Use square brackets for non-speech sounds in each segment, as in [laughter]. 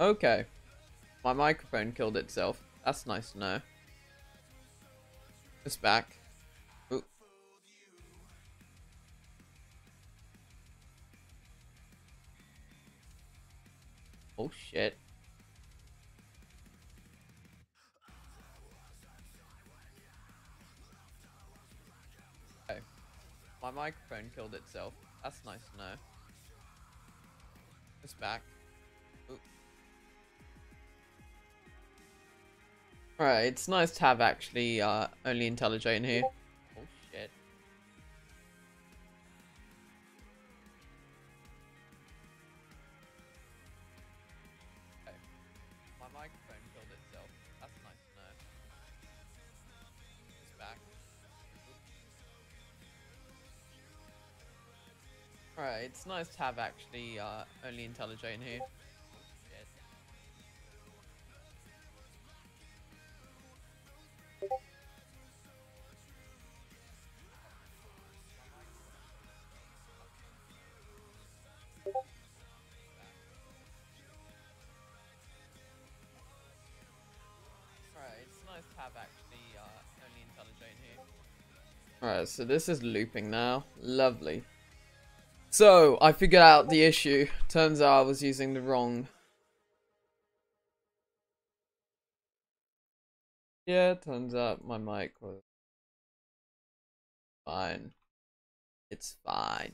Okay. My microphone killed itself. That's nice to know. It's back. Ooh. Oh shit. Okay. My microphone killed itself. That's nice to know. It's back. Alright, it's nice to have actually uh, only IntelliJ in here. Oh shit. Okay. My microphone killed itself. That's nice to know. It's back. Alright, it's nice to have actually uh, only IntelliJ in here. So this is looping now. Lovely. So, I figured out the issue. Turns out I was using the wrong... Yeah, turns out my mic was... Fine. It's fine.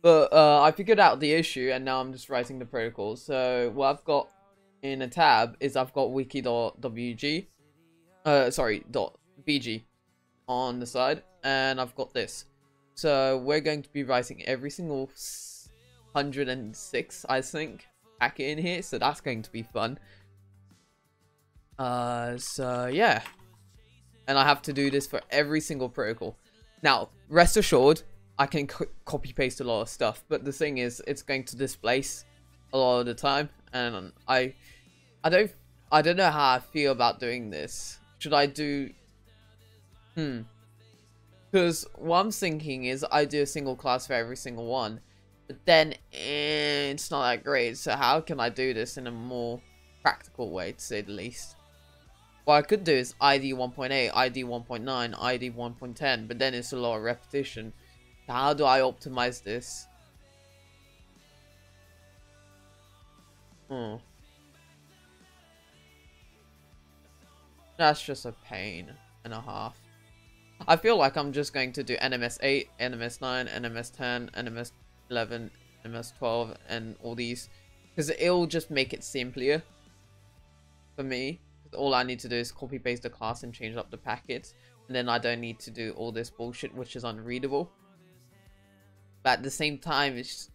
But uh, I figured out the issue and now I'm just writing the protocol. So what I've got in a tab is I've got wiki.wg. Uh, sorry, .bg on the side. And I've got this. So we're going to be writing every single 106, I think, packet in here. So that's going to be fun. Uh, so yeah. And I have to do this for every single protocol. Now, rest assured, I can copy paste a lot of stuff. But the thing is, it's going to displace a lot of the time. And I, I don't, I don't know how I feel about doing this. Should I do, hmm. Because what I'm thinking is I do a single class for every single one. But then eh, it's not that great. So how can I do this in a more practical way, to say the least? What I could do is ID 1.8, ID 1.9, ID 1.10. But then it's a lot of repetition. How do I optimize this? Hmm. That's just a pain and a half. I feel like I'm just going to do NMS 8, NMS 9, NMS 10, NMS 11, NMS 12, and all these. Because it'll just make it simpler for me. All I need to do is copy paste the class and change up the packets. And then I don't need to do all this bullshit which is unreadable. But at the same time, it's,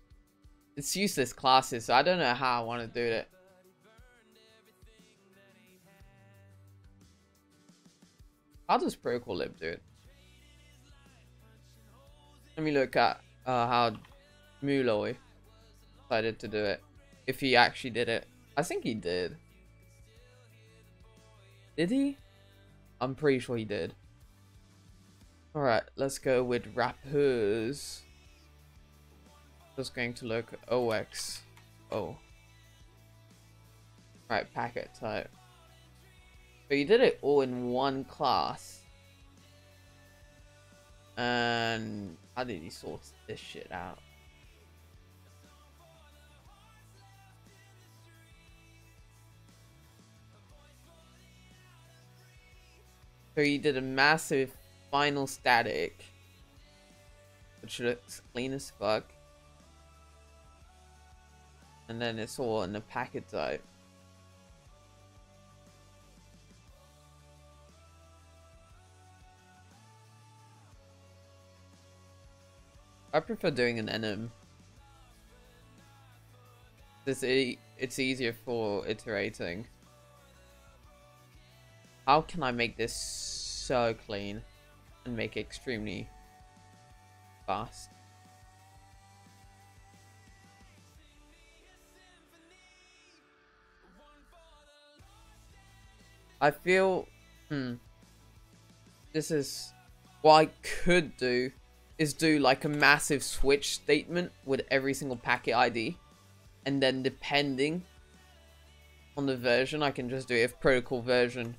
it's useless classes. So I don't know how I want to do it. How does ProtocolLib do it? Let me look at uh, how Muloy decided to do it. If he actually did it. I think he did. Did he? I'm pretty sure he did. Alright, let's go with wrappers. Just going to look OX. Oh. Right, packet type. But you did it all in one class. And how did he sort this shit out? So he did a massive final static. Which looks clean as fuck. And then it's all in the packet type. I prefer doing an enum. This e it's easier for iterating. How can I make this so clean and make it extremely fast? I feel, hmm, this is what I could do is do like a massive switch statement with every single packet ID. And then depending on the version, I can just do it if protocol version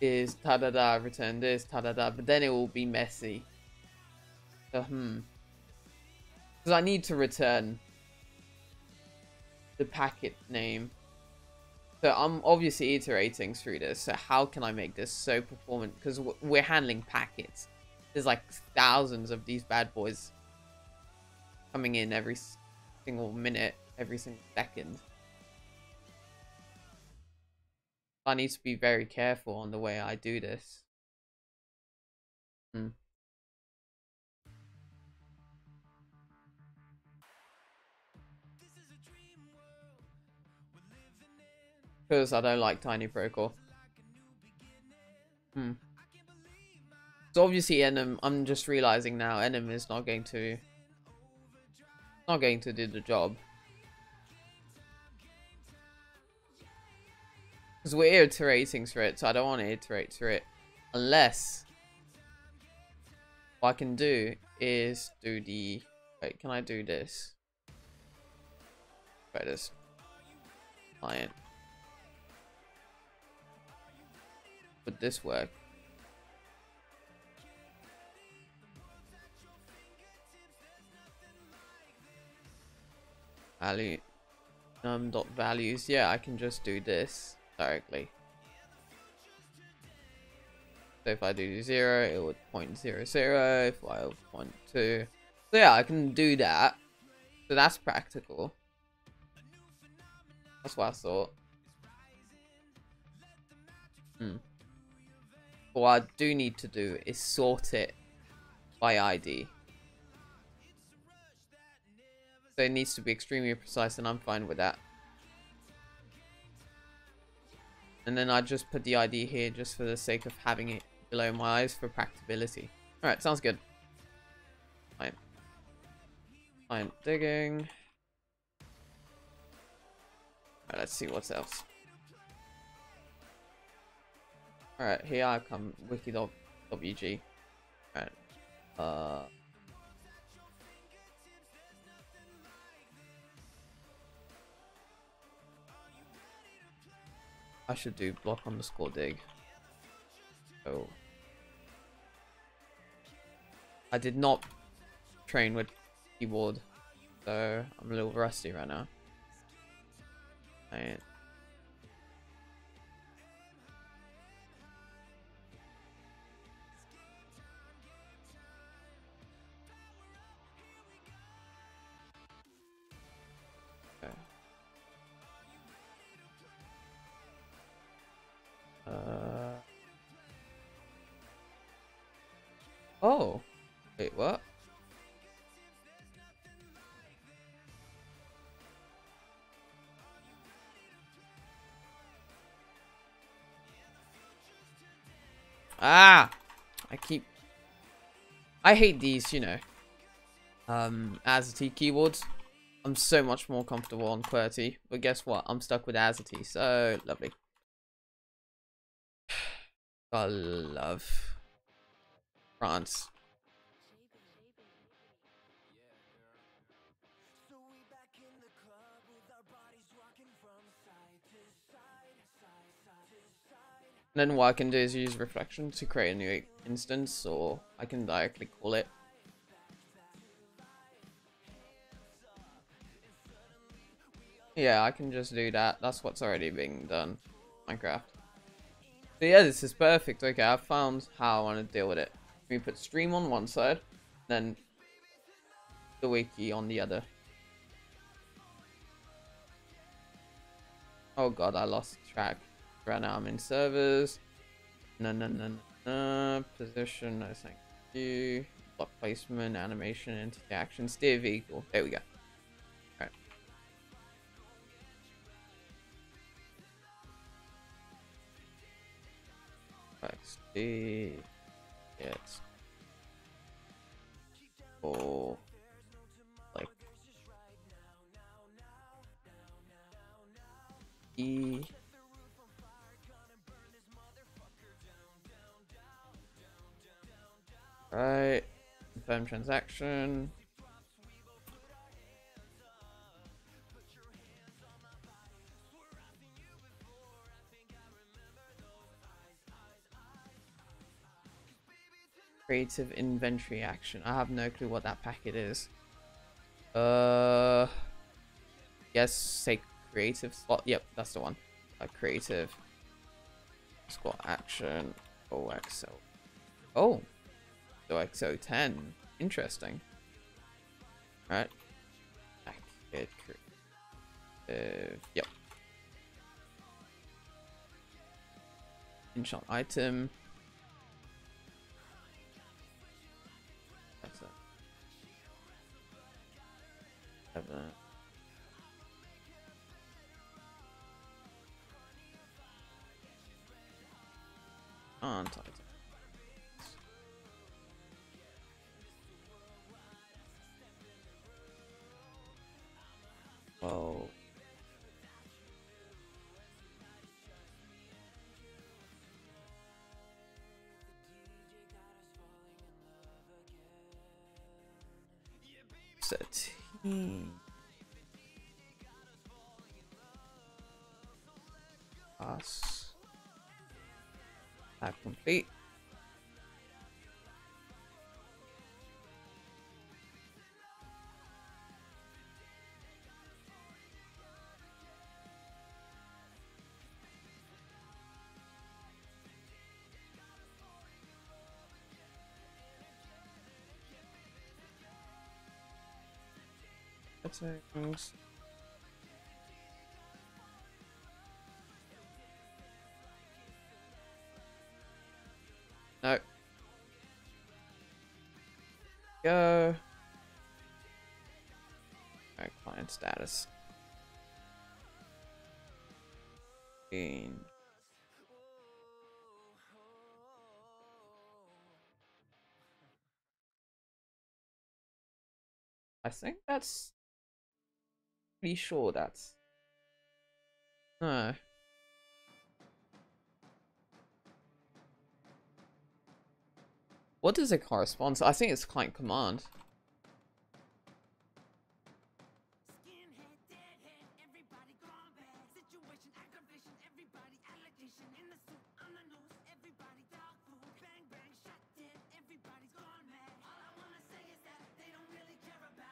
is ta da da return this ta da da, but then it will be messy. So, hmm. Because I need to return the packet name. So I'm obviously iterating through this. So how can I make this so performant? Because we're handling packets. There's like thousands of these bad boys coming in every single minute, every single second. I need to be very careful on the way I do this. Hmm. Because I don't like Tiny Protocol. Hmm. So obviously enum, I'm just realizing now enum is not going to not going to do the job. Because we're iterating through it, so I don't want to iterate through it. Unless what I can do is do the wait, can I do this? Wait this client. Would this work? Value num dot values. Yeah, I can just do this directly. So if I do zero, it would point zero zero. If I point two, so yeah, I can do that. So that's practical. That's what I thought. Hmm. What I do need to do is sort it by ID. So it needs to be extremely precise and I'm fine with that. And then I just put the ID here just for the sake of having it below my eyes for practicability. Alright, sounds good. Fine. Fine, digging. Alright, let's see what's else. Alright, here I come, wiki.wg. Alright. Uh... I should do block underscore dig. Oh. I did not train with keyboard, so I'm a little rusty right now. Right. Oh. Wait, what? Ah! I keep... I hate these, you know. Um, AZERTY keyboards. I'm so much more comfortable on QWERTY. But guess what? I'm stuck with AZERTY. So lovely. I love France. then what I can do is use reflection to create a new instance or I can directly call it. Yeah, I can just do that. That's what's already being done. Minecraft. So yeah, this is perfect. Okay, I've found how I want to deal with it. We put stream on one side, then the wiki on the other. Oh god, I lost track. Right now I'm in servers. No, no, no, no. Position, no thank you. Block placement, animation, entity action, steer vehicle. There we go. XD. Yes. Oh. Like. E. Right. Confirm transaction. Creative inventory action. I have no clue what that packet is. Uh, yes, say creative slot. Yep, that's the one. A creative squat action. OXO. Oh, OXO 10. Interesting. Right. Packet creative. Yep. Enchant item. Seven. On title. Whoa. Thirteen. Pass. Pack complete. Settings. No. Go. Alright, client status. In. I think that's pretty sure that's no. What does it correspond to? I think it's client command.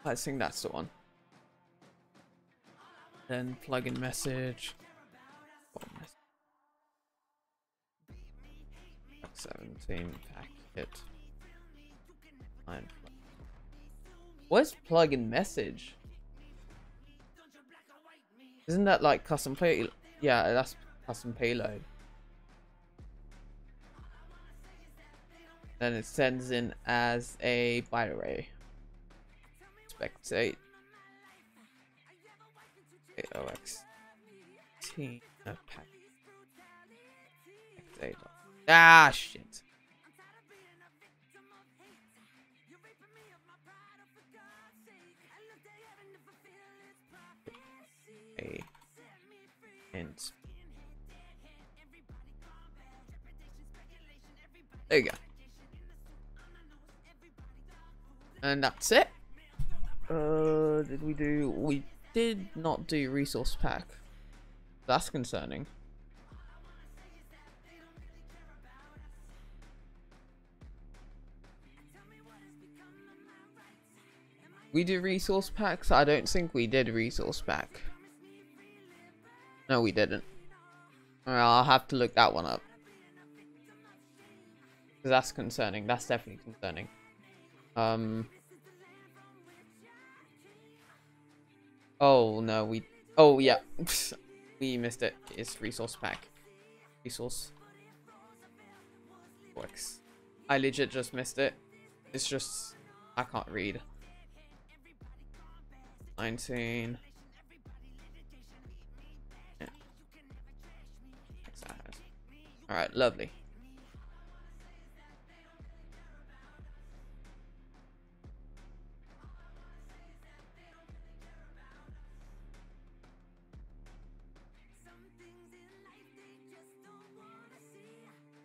I think that's the one. Then plugin message. 17 packet. What's plugin message? Isn't that like custom payload? Yeah, that's custom payload. Then it sends in as a byte array. Spectate. OX. T. No, pack. Ah, shit. And. There you go. And that's it. Uh, did we do? We did not do resource pack. That's concerning. We did resource packs? I don't think we did resource pack. No, we didn't. I'll have to look that one up. Because that's concerning. That's definitely concerning. Um. Oh, no, we... Oh, yeah. [laughs] we missed it. It's resource pack. Resource. Works. I legit just missed it. It's just... I can't read. 19. Yeah. Alright, lovely.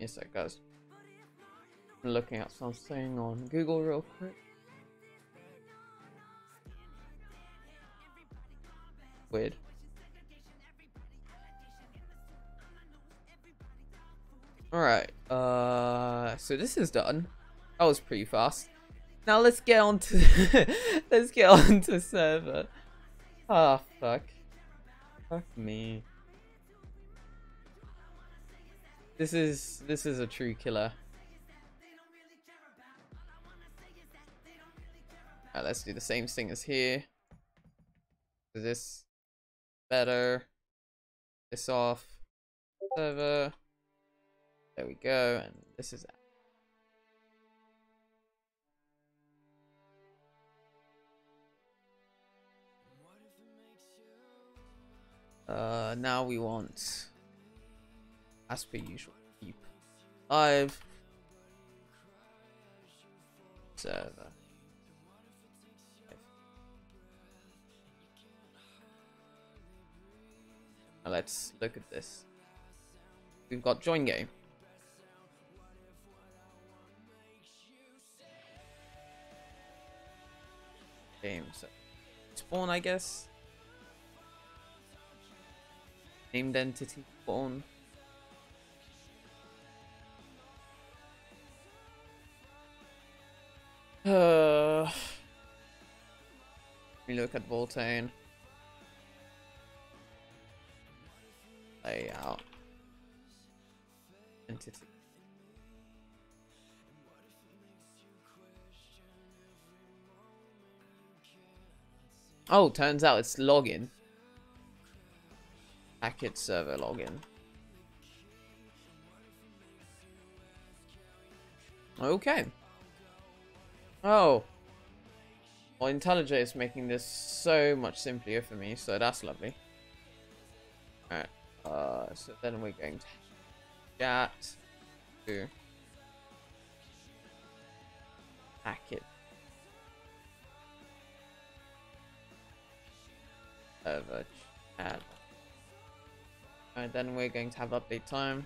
Yes, it goes. I'm looking at something on Google real quick. Weird. Alright, uh, so this is done. That was pretty fast. Now let's get on to [laughs] let's get on to server. Ah, oh, fuck. Fuck me. This is this is a true killer. Alright, let's do the same thing as here. Is this better? This off. Server. There we go, and this is Uh, now we want, as per usual, keep live server. Now let's look at this. We've got join game. Game, so spawn, I guess. Named entity spawn. [sighs] Uh, we look at Voltane. Layout. Entity. Oh, turns out it's login. Packet server login. Okay. Oh. Well, IntelliJ is making this so much simpler for me, so that's lovely. Alright. Uh, so then we're going to chat to packet server chat. Alright, then we're going to have update time.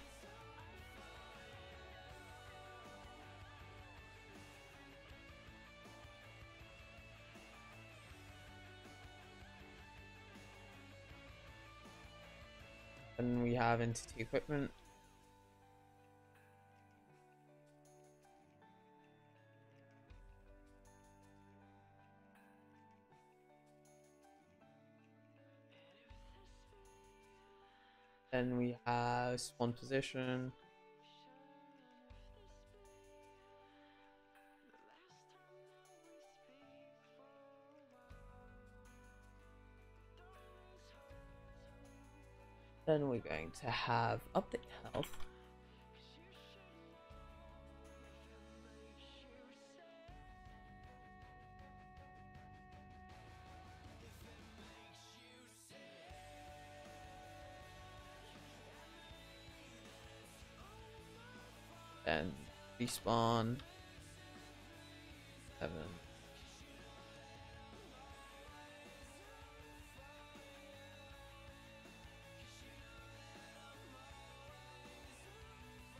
Then we have entity equipment. Then we have spawn position. Then we're going to have update health. and respawn. Seven.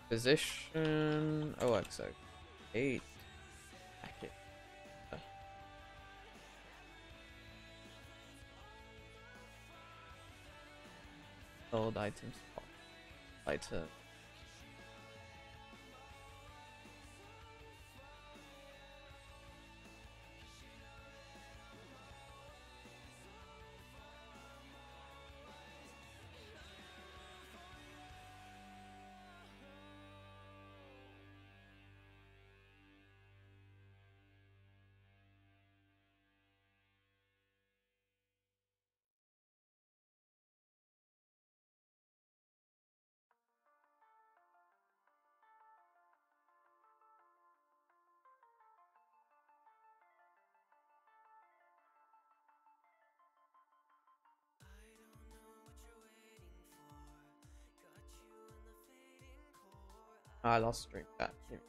Position oh OXO eight. Packet. Old items. Item. Ah, I lost back here.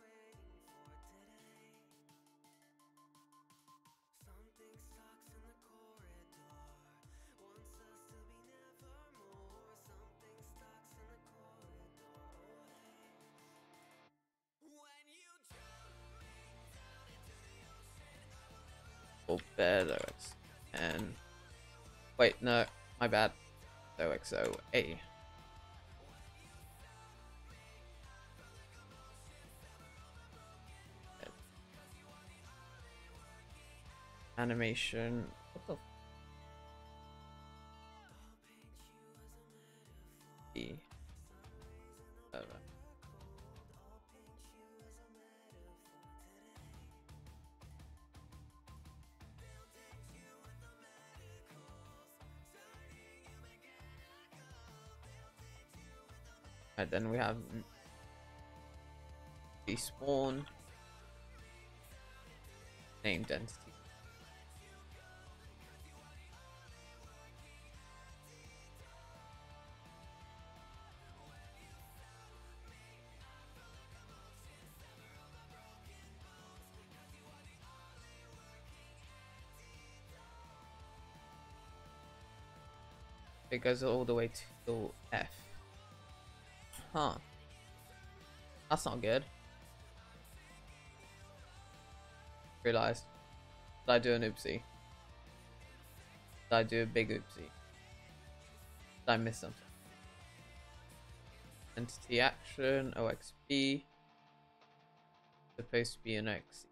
Oh, better. And wait, no, my bad. OXO A. Animation. What the? Right, then we have despawn named entity. It goes all the way to F. Huh. That's not good. Realized. Did I do an oopsie? Did I do a big oopsie? Did I miss something? Entity action, OXB. Supposed to be an X.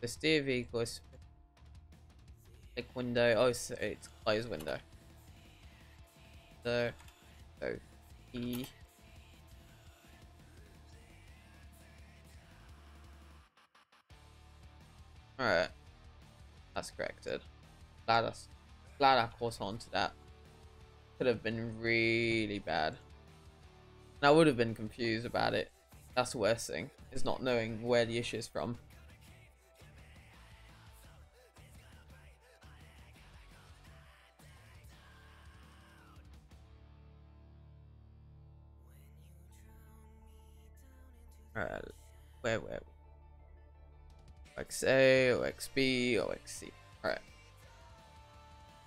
The steer vehicle is click window. Oh, so it's close window. So, so E. Alright. That's corrected. Glad I, glad I caught on to that. Could have been really bad. And I would have been confused about it. That's the worst thing, is not knowing where the issue is from. Where, where? XA, OXB, OXC. Alright.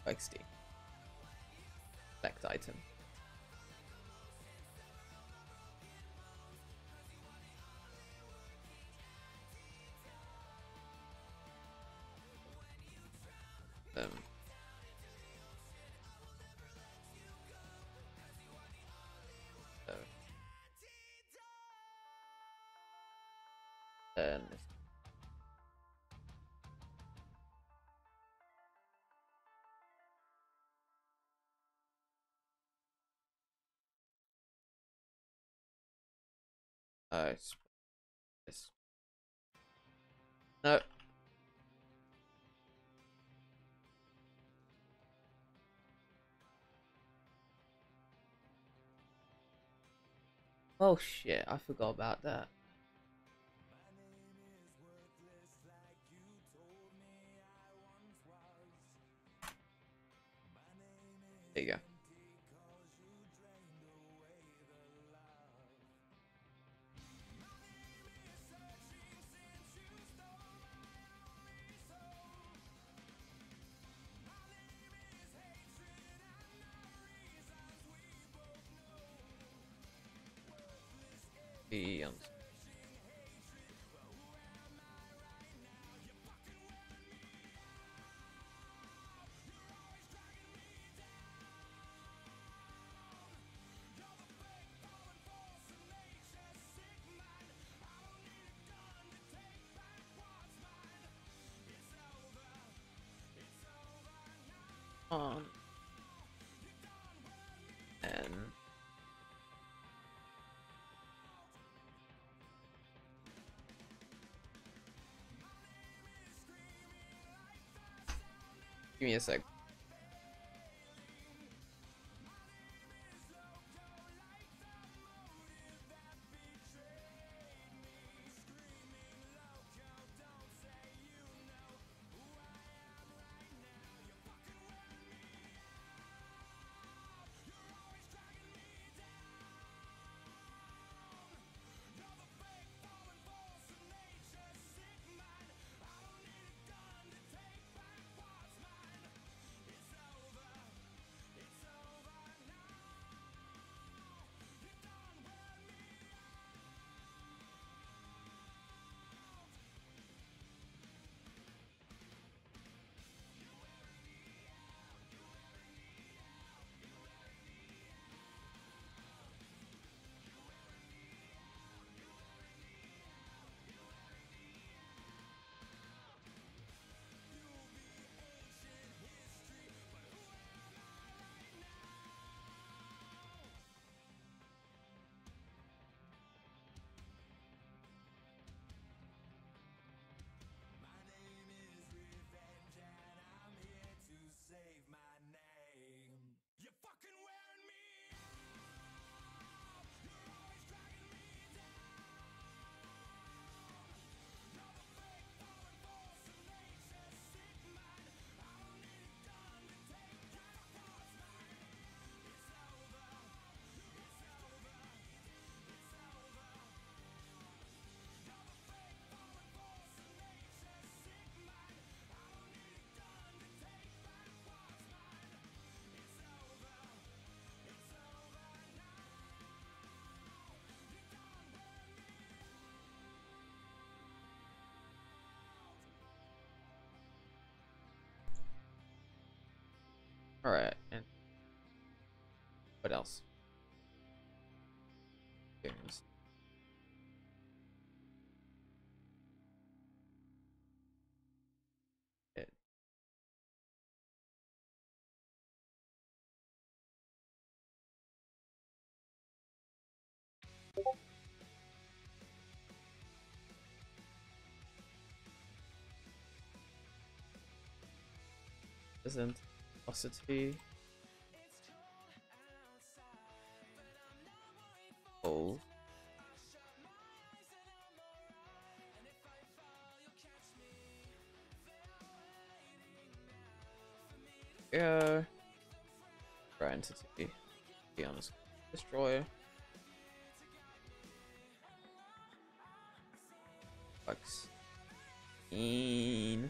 OXD. Select item. Uh, it's, it's no. Oh shit, I forgot about that. There you go. On and Give me a sec. Alright, and what else? Games. Isn't velocity Oh. Yeah. Right entity. Be honest. Destroyer. Bugs. In.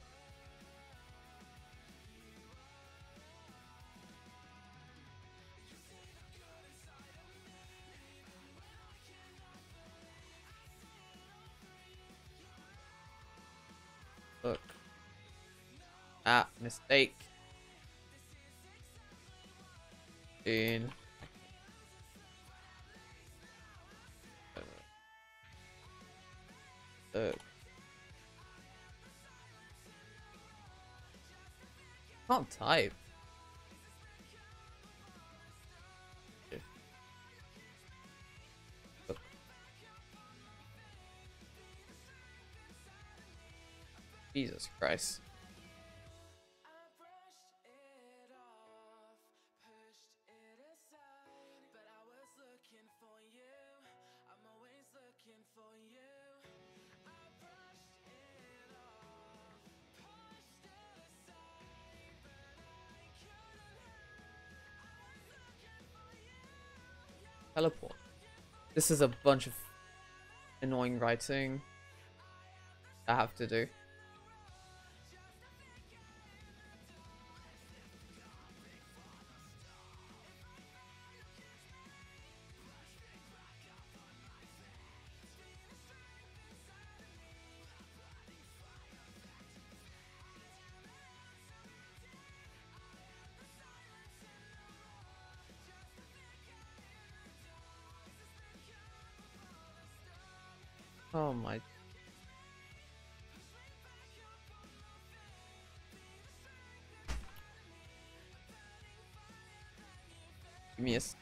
Mistake. In. Can't type. Jesus Christ. This is a bunch of annoying writing I have to do. Oh my. Give me a.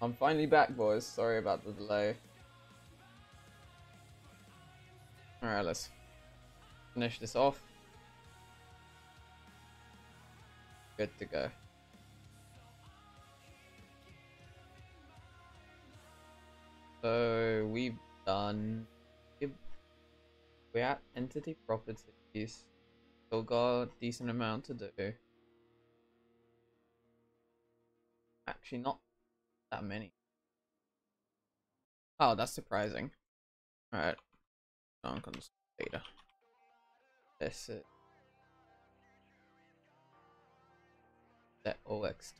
I'm finally back, boys. Sorry about the delay. Alright, let's finish this off. Good to go. So we've done. We're at entity properties. Still got a decent amount to do. Actually, not that many. Oh, that's surprising. Alright. Non data. This is that OX.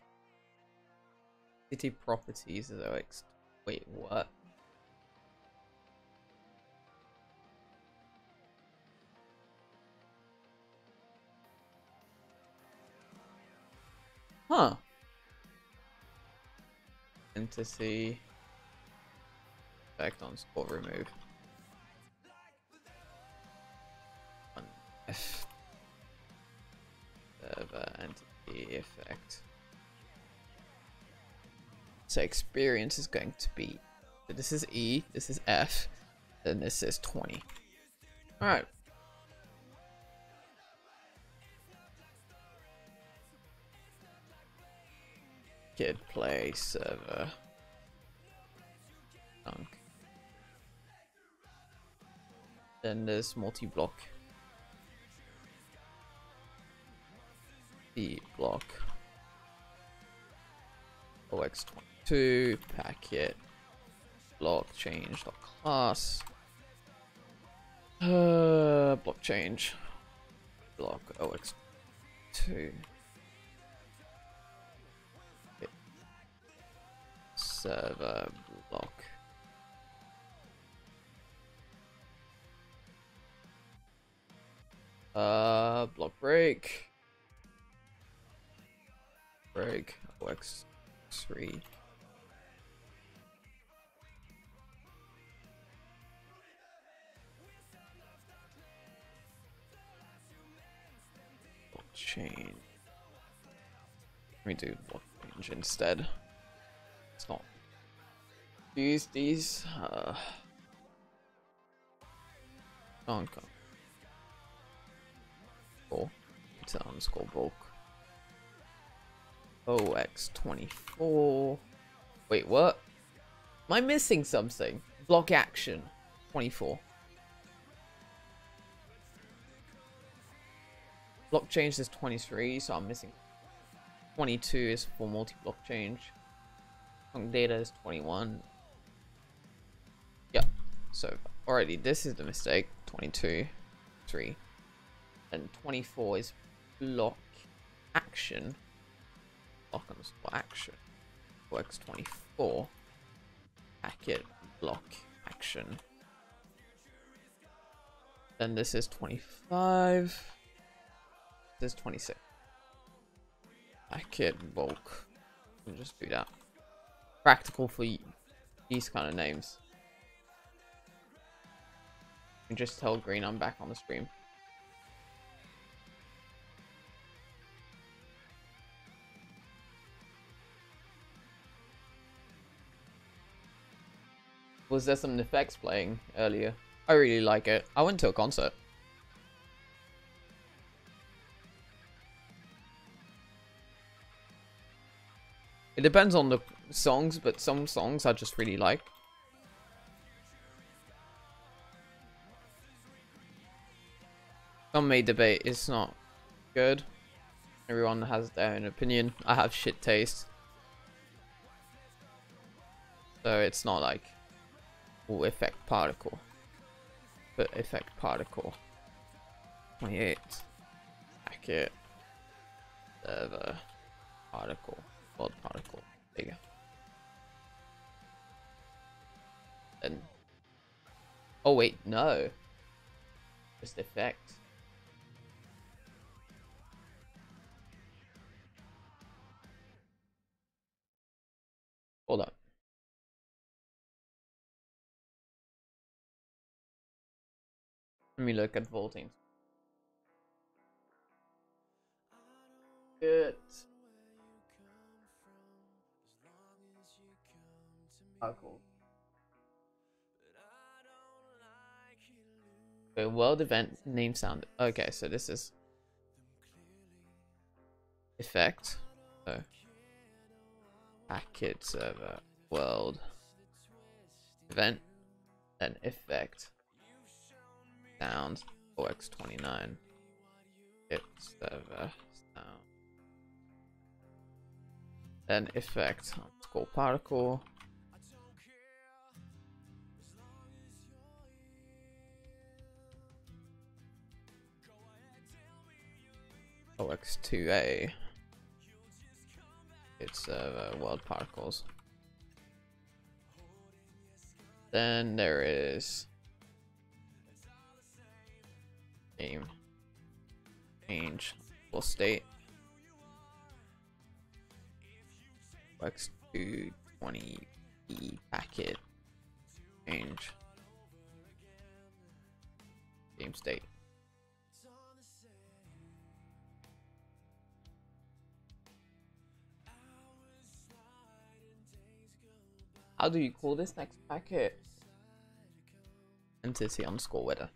City properties is OX. Wait, what? Huh. Entity. Effect on score remove. F. Server entity effect. So experience is going to be. This is E, this is F, then this is 20. Alright. Kid play server. Dunk. Then there's multi-block. The block. OX22 packet block change dot class. Uh, block change block OX2. Server block. Uh, block break. Break. OX3. Block change. Let me do block change instead. Use these. Uh, on come. Cool. It's on skull bulk. OX24. Wait, what? Am I missing something? Block action. 24. Block change is 23, so I'm missing. 22 is for multi-block change. Data is 21. So already this is the mistake. 22, 3. And 24 is block action. Block on the spot action. Works 24. Packet block action. Then this is 25. This is 26. Packet bulk. We'll just do that practical for these kind of names. And just tell Green I'm back on the stream. Was there some effects playing earlier? I really like it. I went to a concert. It depends on the songs, but some songs I just really like. May debate it's not good. Everyone has their own opinion. I have shit taste. So it's not like oh, effect particle. But effect particle. 28. Packet. Server. Particle. World particle. There you go. And oh wait, no. Just effect. Hold up. Let me look at vaulting. Good. Ah, Particle. Okay, world event name sound. Okay, so this is effect. So packet server world event then effect sound OX29 it server sound. Then effect underscore particle. OX2A it's uh, world particles. Then there is game change full state. X to 20 e packet change game state How do you call this next packet? Entity underscore weather.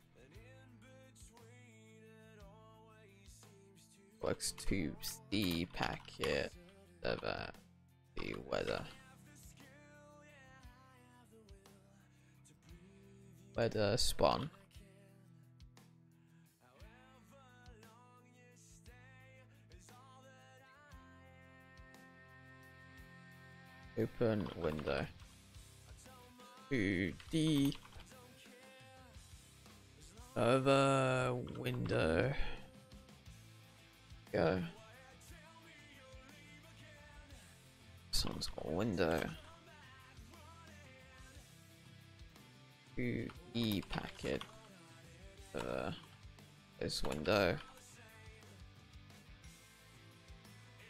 Works to the packet server uh, the weather. Weather spawn. Open window to the server window. Go. Someone's got a window. To the packet. Uh, this window.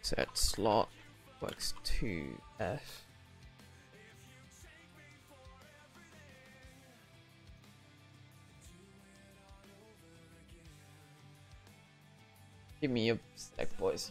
Set slot works to F. Give me a sec, boys.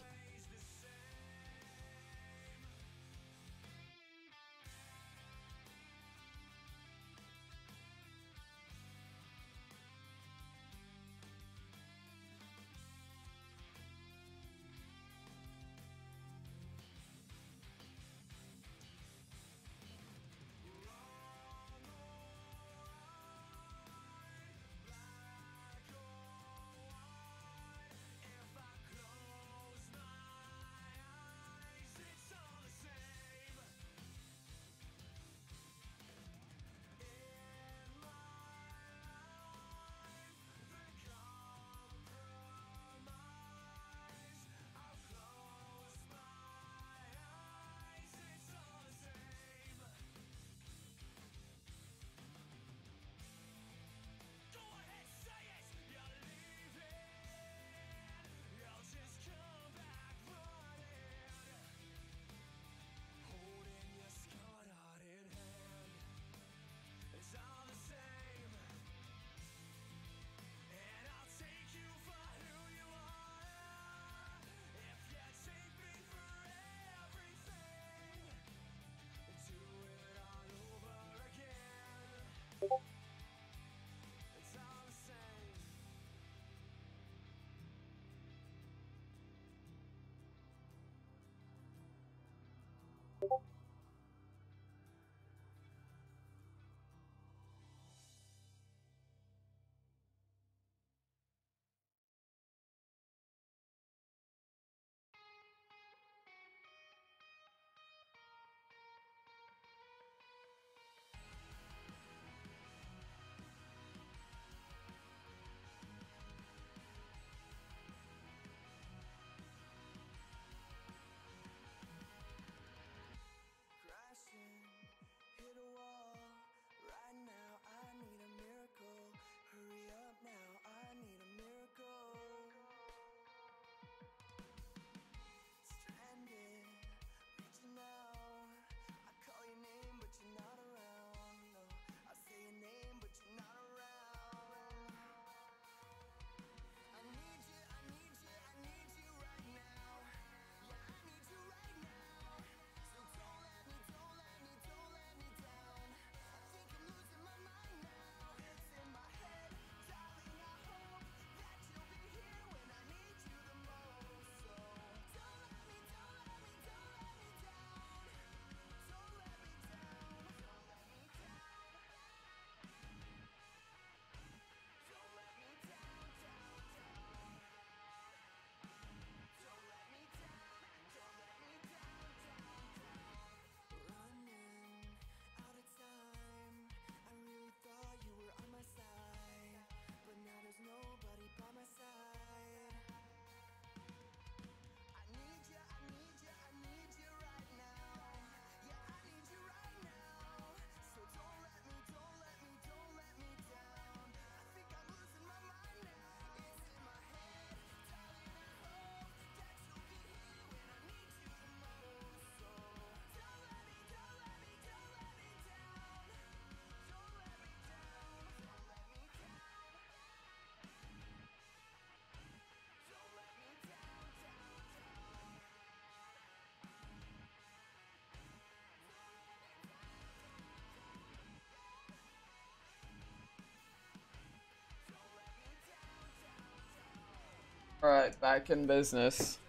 Alright, back in business.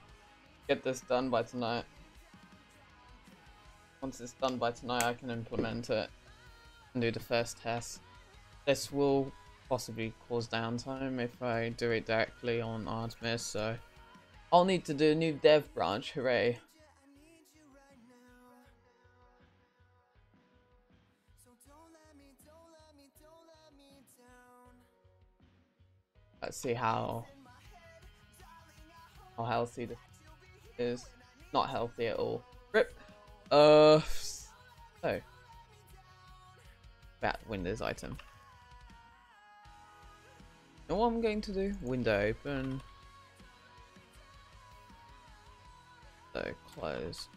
Get this done by tonight. Once it's done by tonight, I can implement it and do the first test. This will possibly cause downtime if I do it directly on Artemis, so I'll need to do a new dev branch, hooray. Let's see how how healthy this is. Not healthy at all. Rip. Uh. So. That Windows item. And what I'm going to do? Window open. So close.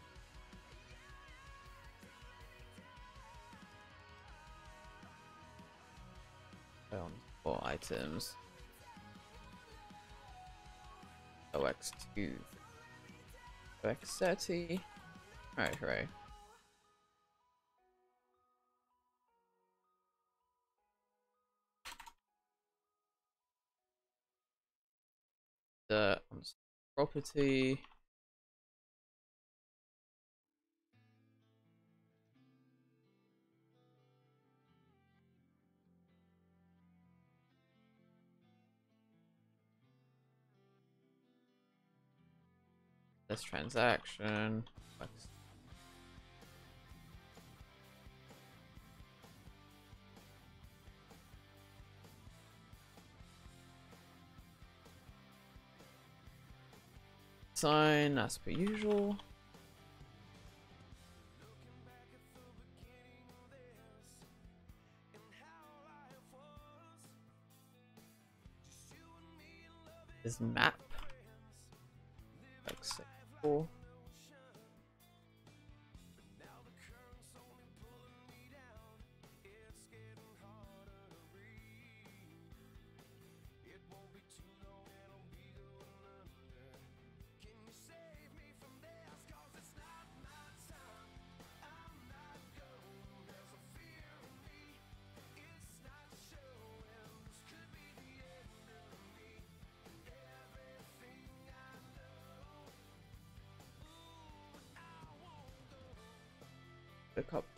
On four items. OX2. OX30. Alright, hooray. The um, property. This transaction. Sign as per usual. Is map. Look up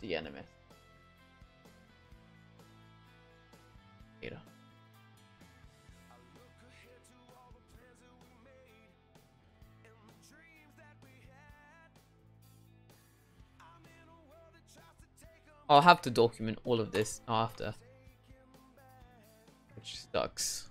the enemy. I'll have to document all of this after. Which sucks.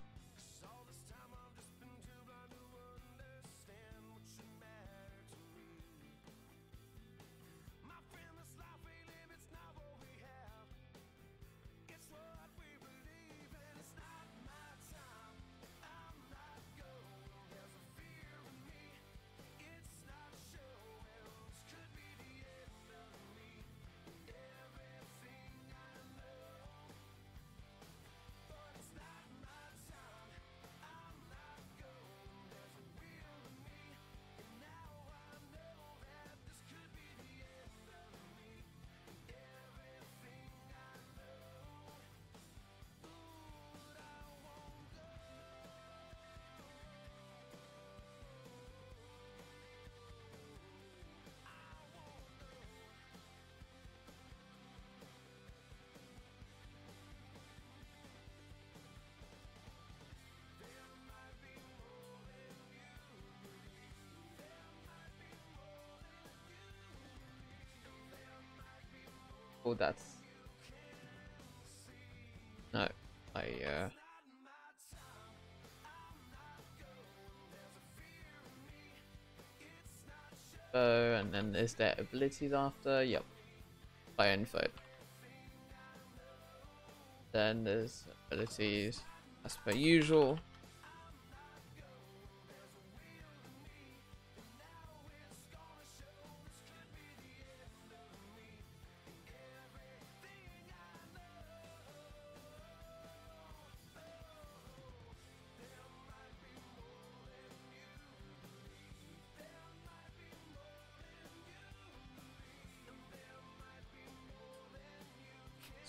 Oh, that's no. I uh. So, and then there's their abilities after. Yep. By info. Then there's abilities as per usual.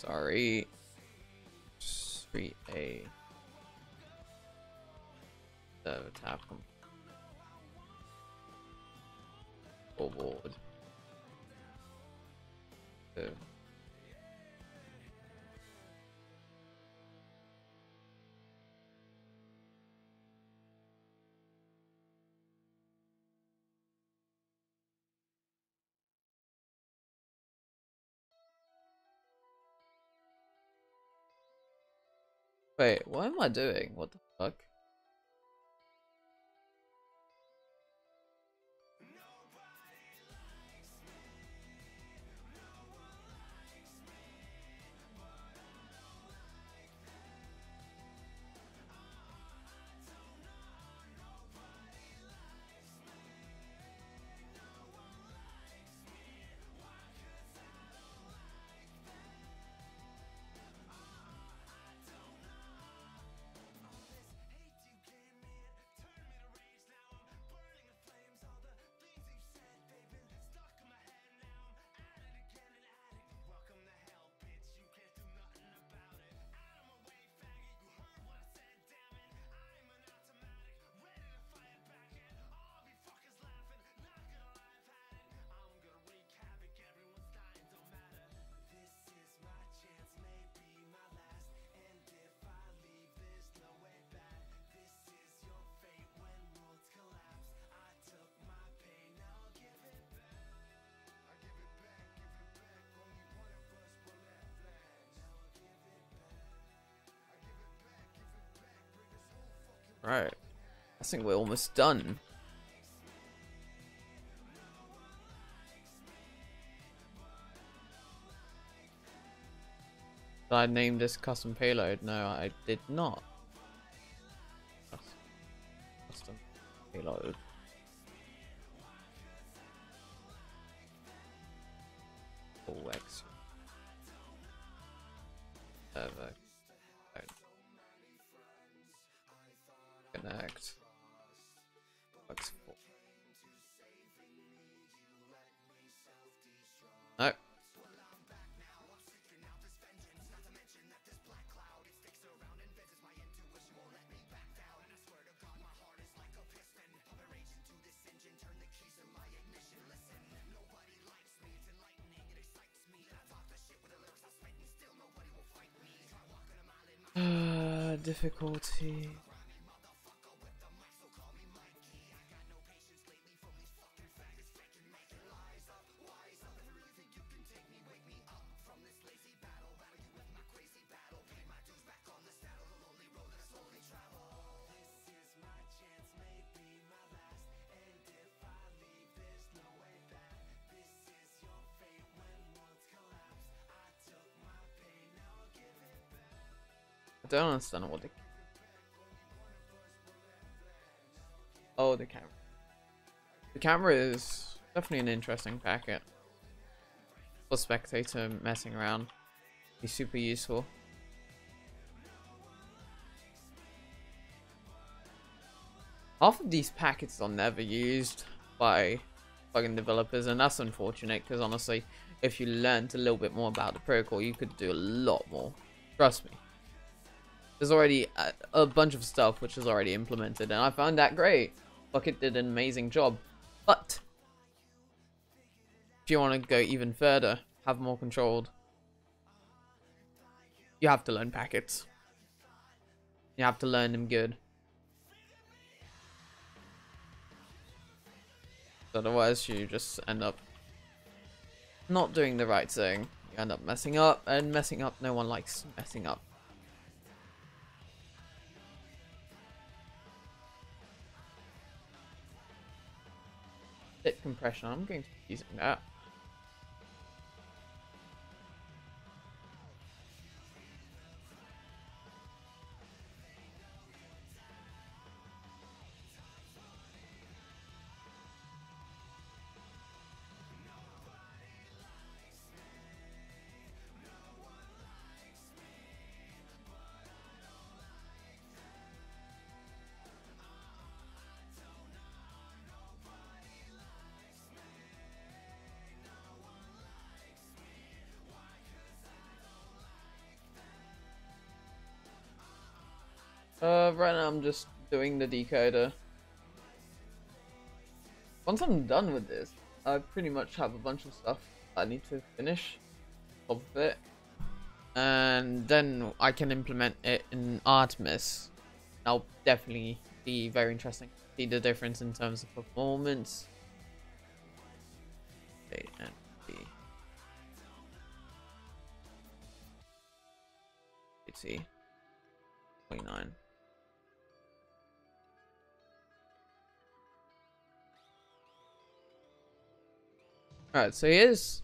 Sorry. Wait, what am I doing? What the fuck? Right. I think we're almost done. Did I name this custom payload? No, I did not. Custom payload. Difficulty. Don't understand what the. Oh, the camera. The camera is definitely an interesting packet. For spectator messing around. Be super useful. Half of these packets are never used by plugin developers, and that's unfortunate because honestly, if you learned a little bit more about the protocol, you could do a lot more. Trust me. There's already a, a bunch of stuff which is already implemented, and I found that great. Bukkit did an amazing job. But, if you want to go even further, have more controlled, you have to learn packets. You have to learn them good. Otherwise, you just end up not doing the right thing. You end up messing up, and messing up, no one likes messing up. Bit compression, I'm going to be using that. Right now I'm just doing the decoder. Once I'm done with this, I pretty much have a bunch of stuff I need to finish of it. And then I can implement it in Artemis. That'll definitely be very interesting. See the difference in terms of performance. Okay, and see. 29. Alright, so here's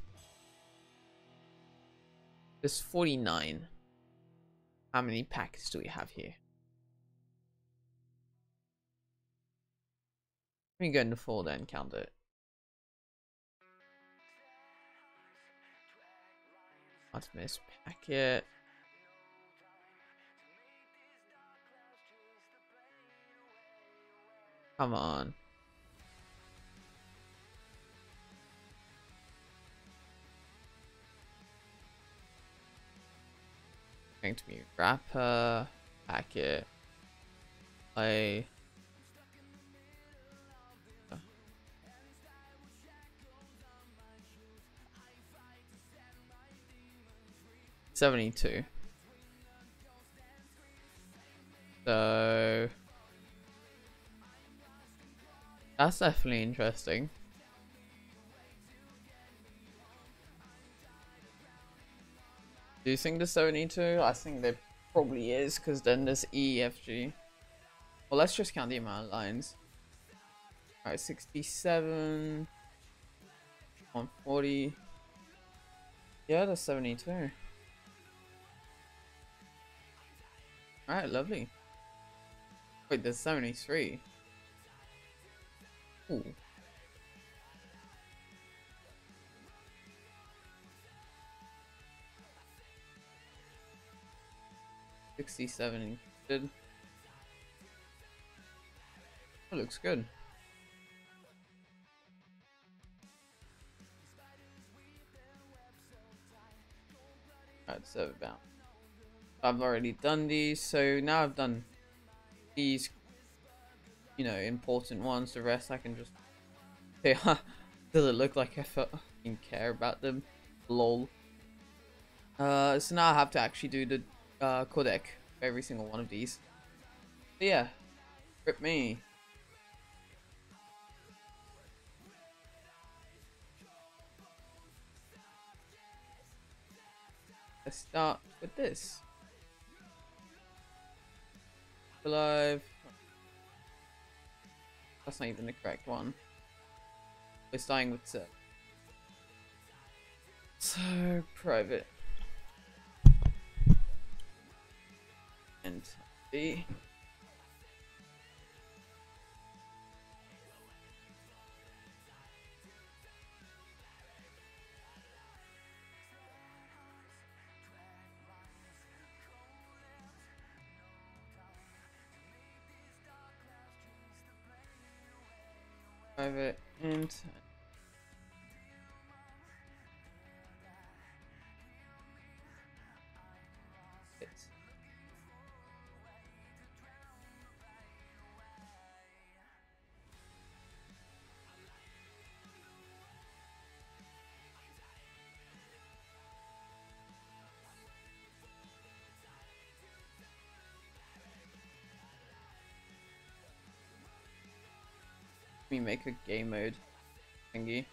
this 49. How many packets do we have here? Let me go into the folder and count it. Let's miss packet. Come on. Going to be wrapper, packet, play. Seventy-two. So that's definitely interesting. Do you think the 72? I think there probably is, because then there's E, F, G. Well, let's just count the amount of lines. Alright, 67. 140. Yeah, that's 72. Alright, lovely. Wait, there's 73. Ooh. Sixty-seven included. That looks good. Alright, so about. I've already done these, so now I've done these, you know, important ones. The rest I can just [laughs] say, does it look like I fucking care about them? Lol. Uh, so now I have to actually do the uh, codec for every single one of these. But yeah, rip me. Let's start with this. Alive. That's not even the correct one. We're starting with set. So private. And B. private and me make a game mode thingy.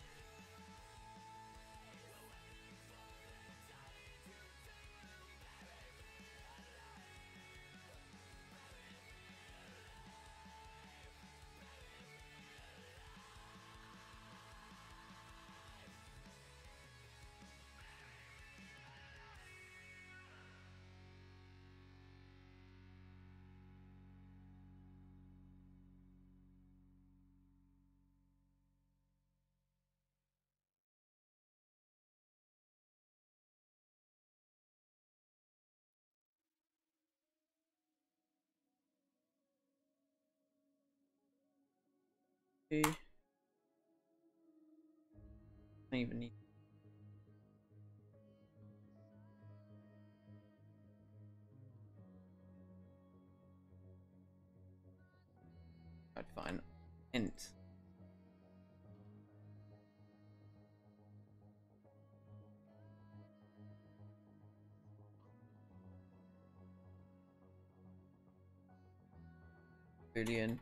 I don't even need. I'd fine. Int. Boolean.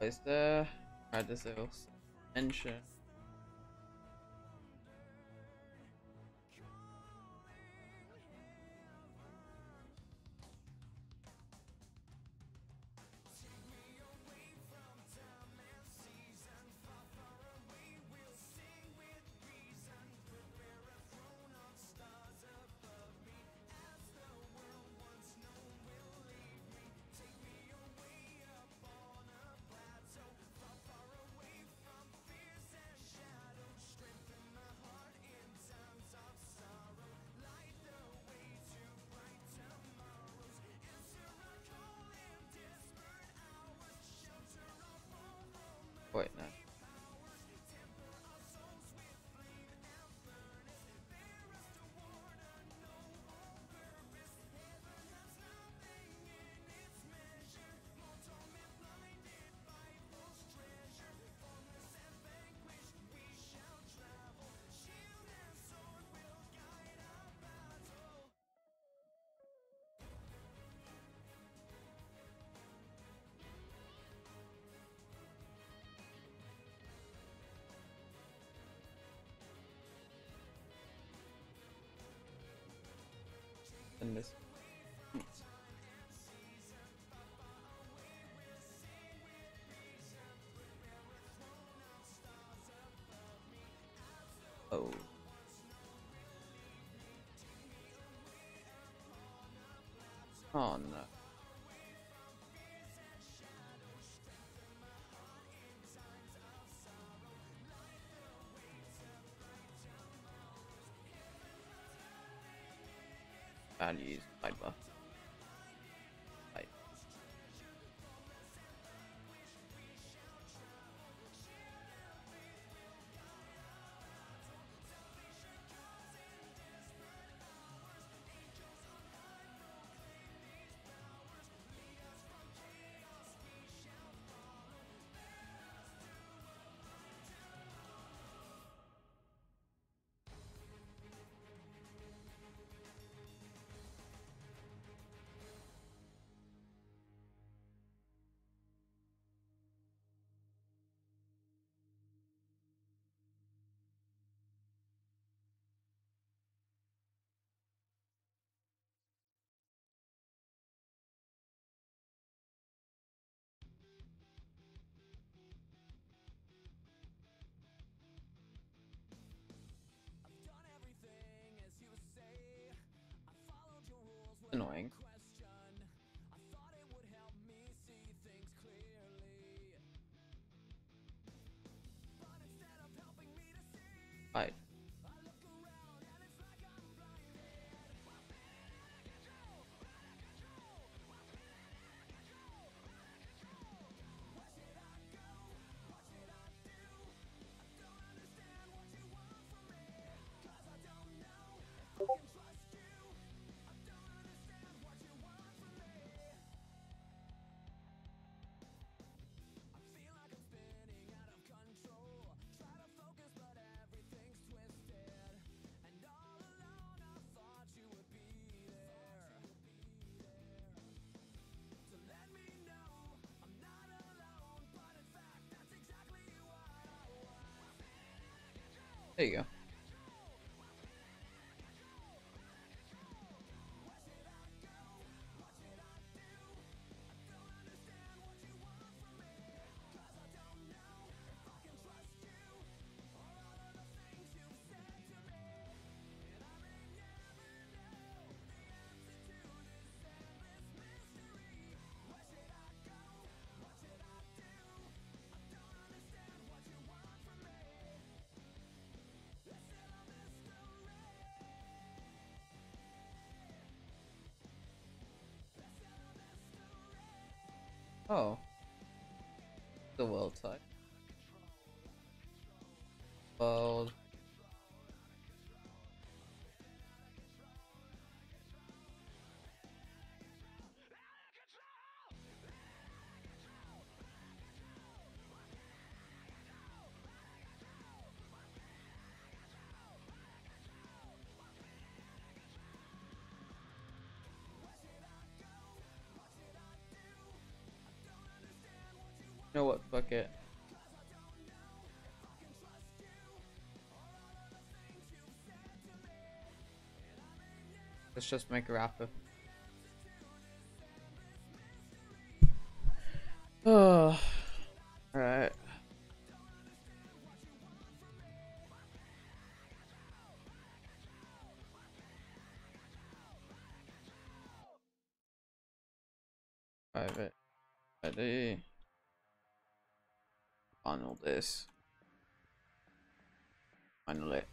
Is there Radazil mention? And this. Oh. Oh no. Values sidebar. There you go. Oh. The world type. Know what? Fuck it. Let's just make a wrapper. Oh, [sighs] alright. Private. Ready. Final this. Final it.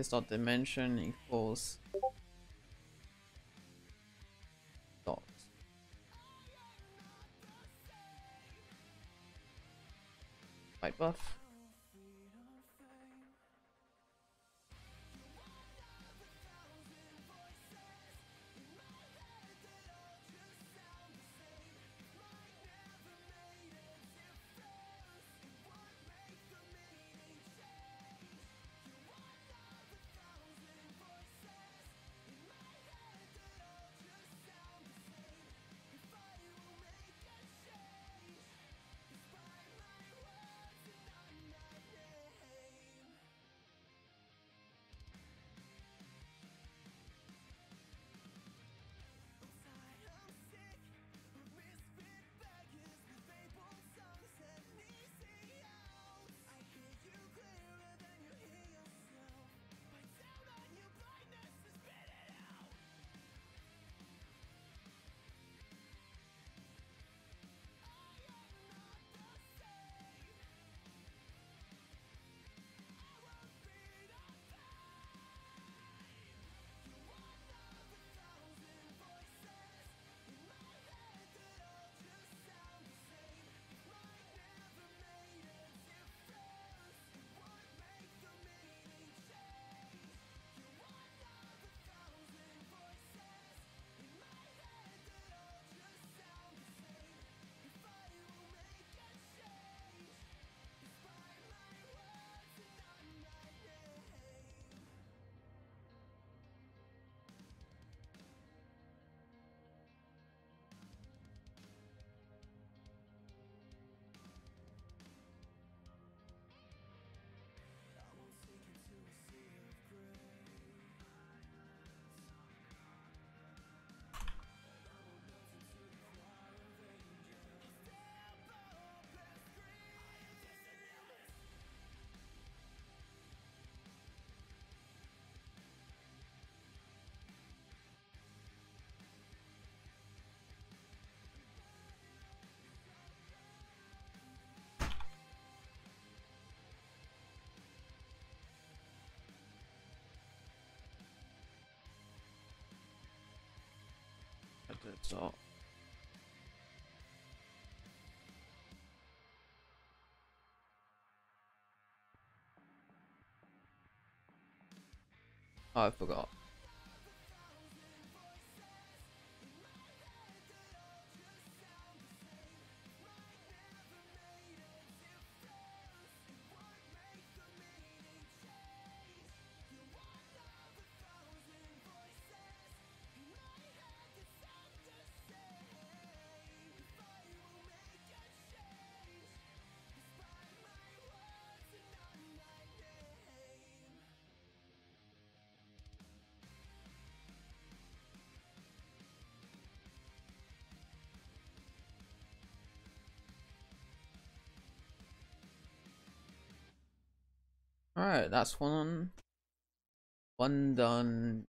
This dot dimension equals dot. White buff. That's all. Oh, I forgot. Alright, that's one one done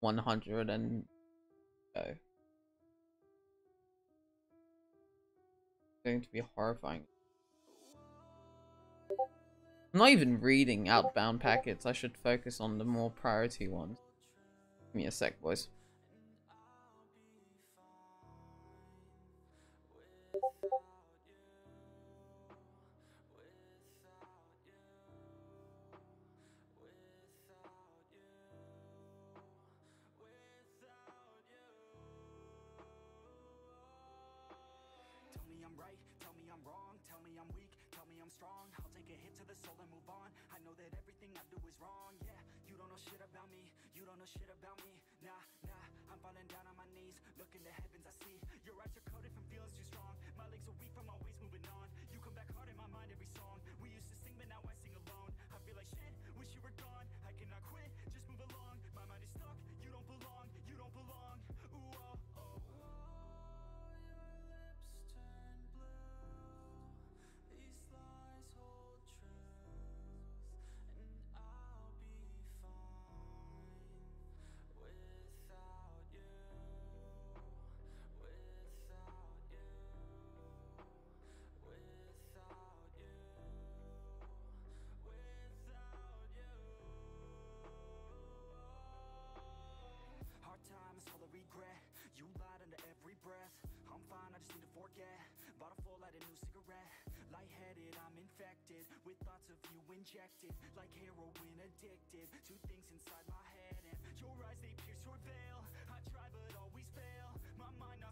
one hundred and go. Going to be horrifying. I'm not even reading outbound packets, I should focus on the more priority ones. Give me a sec, boys. know shit about me. Nah, nah, I'm falling down on my knees. Looking to heavens, I see. You're out, you're coded from with thoughts of you injected like heroin addicted two things inside my head. And your eyes they pierce your veil. I try but always fail. My mind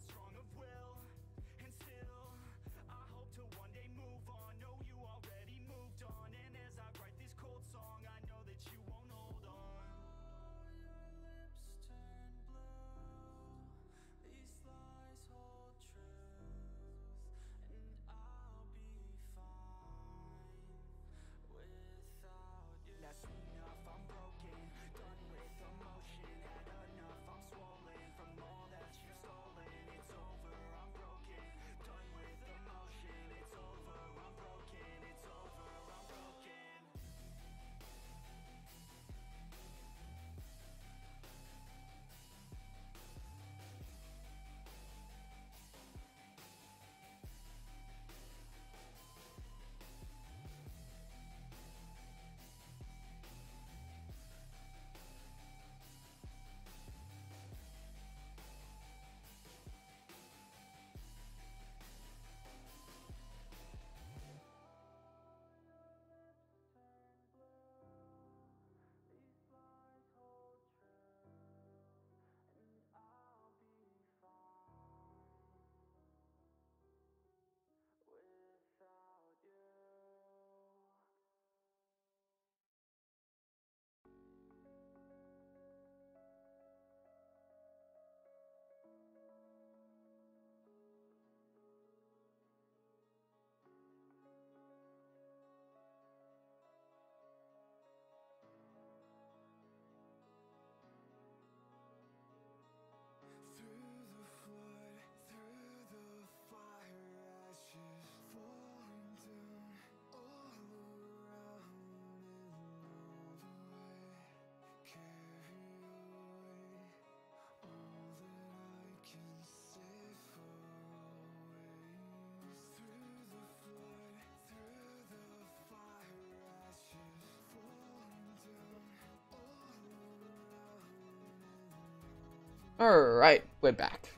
Alright, we're back.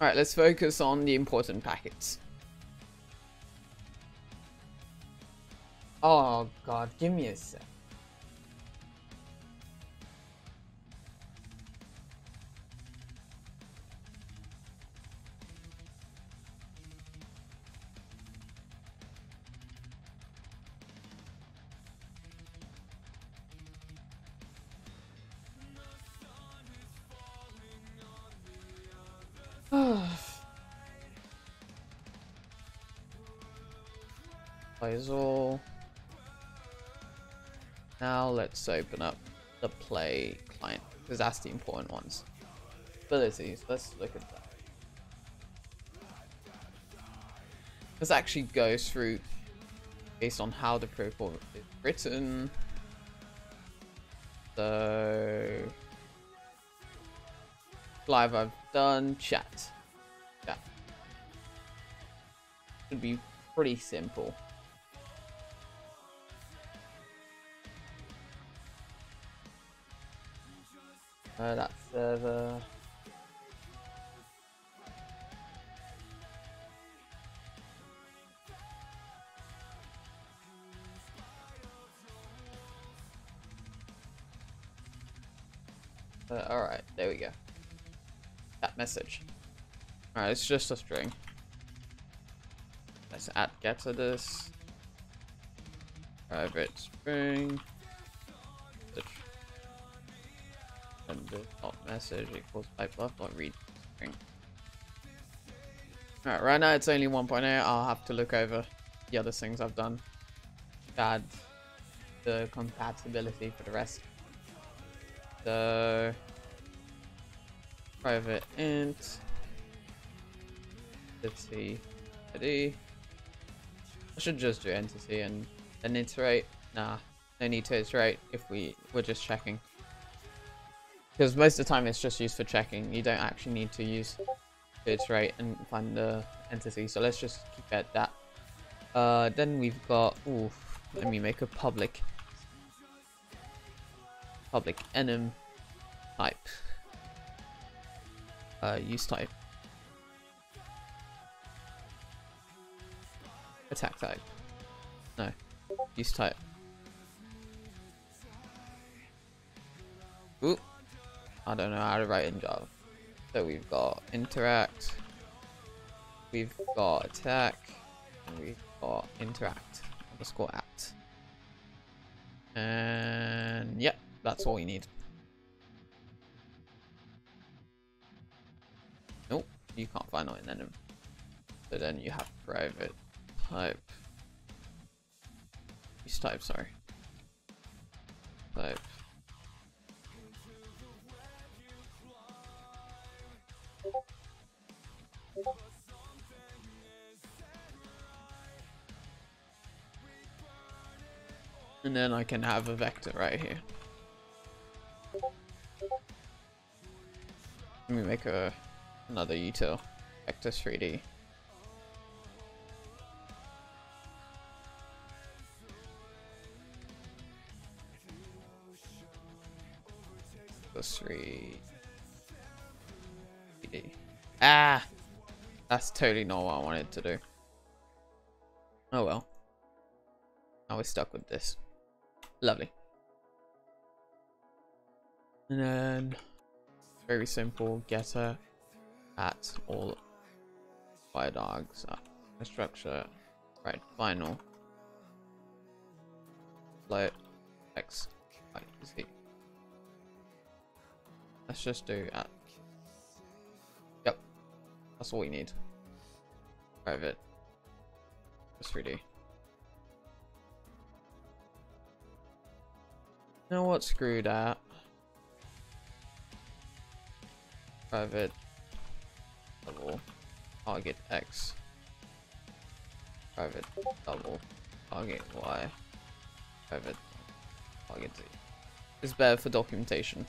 Alright, let's focus on the important packets. Oh god, give me a sec. All. Now let's open up the play client because that's the important ones. Abilities, let's look at that. This actually goes through based on how the protocol is written. So live I've done chat. Yeah, Should be pretty simple. That message. Alright, it's just a string. Let's add getter this. Private string. And the message equals pipe left dot read string. Alright, right now it's only 1.8. I'll have to look over the other things I've done. Add the compatibility for the rest. So private int entity ID. I should just do entity and then iterate. Nah, no need to iterate if we we're just checking. Because most of the time it's just used for checking. You don't actually need to use to iterate and find the entity. So let's just keep it at that. Uh, then we've got. Ooh, let me make a public public enum type. Uh, use type. Attack type. No. Use type. Oop. I don't know how to write in Java. So we've got interact. We've got attack. We've got interact. Underscore act. And yep, that's all we need. You can't find it in enum. So then you have private type. Use type, sorry. Type. And then I can have a vector right here. Let me make a another util vector 3D. Plus three. 3D. Ah, that's totally not what I wanted to do. Oh well. Now we're stuck with this. Lovely. And then very simple getter at all fire dogs uh, structure right final float x. Let's just do at Yep. That's all we need. Private. Just 3D. You know what? Screw that. Private. Double. Target X. Private. Double. Target Y. Private. Target Z. It's better for documentation.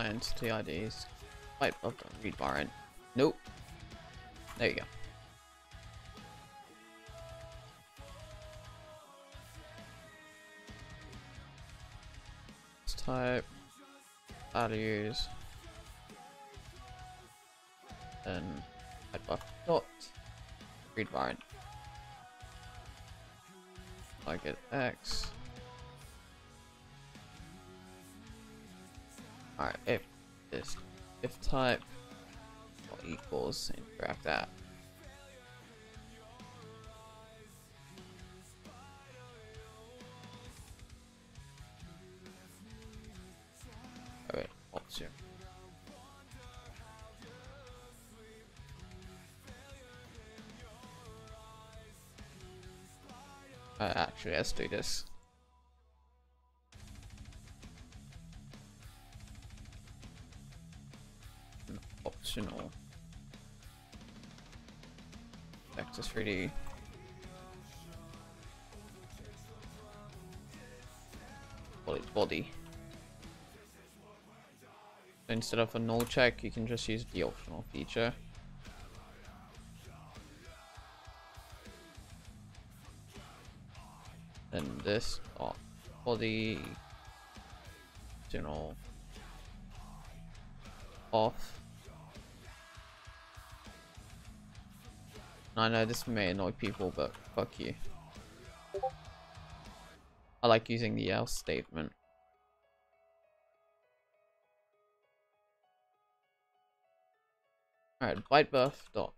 Client TIDs. Pipe of read bar. Nope. There you go. Let's type values then add buff dot read variant. I get X. Alright, if this if type equals interact that. Uh, actually, let's do this. Vector 3D. Body body. So instead of a null check, you can just use the optional feature. Then this oh, body general off. I know this may annoy people, but fuck you. I like using the else statement. Alright, byte buff dot.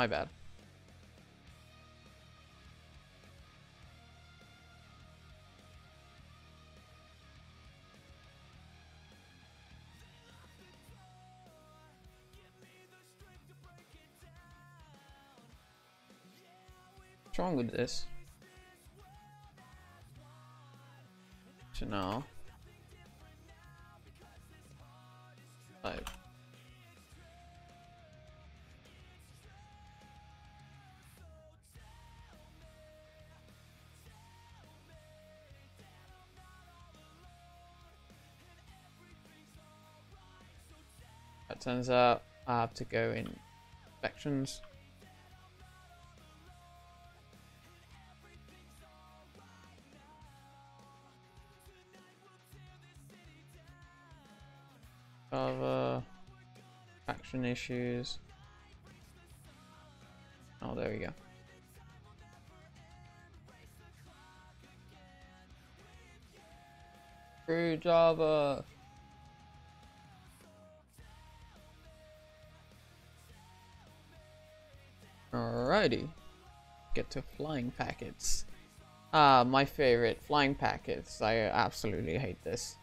My bad. What's wrong with this? Know. Turns out I have to go in sections. Java action issues. Oh, there we go. Screw Java. Alrighty. Get to flying packets. Ah, my favorite, flying packets. I absolutely hate this.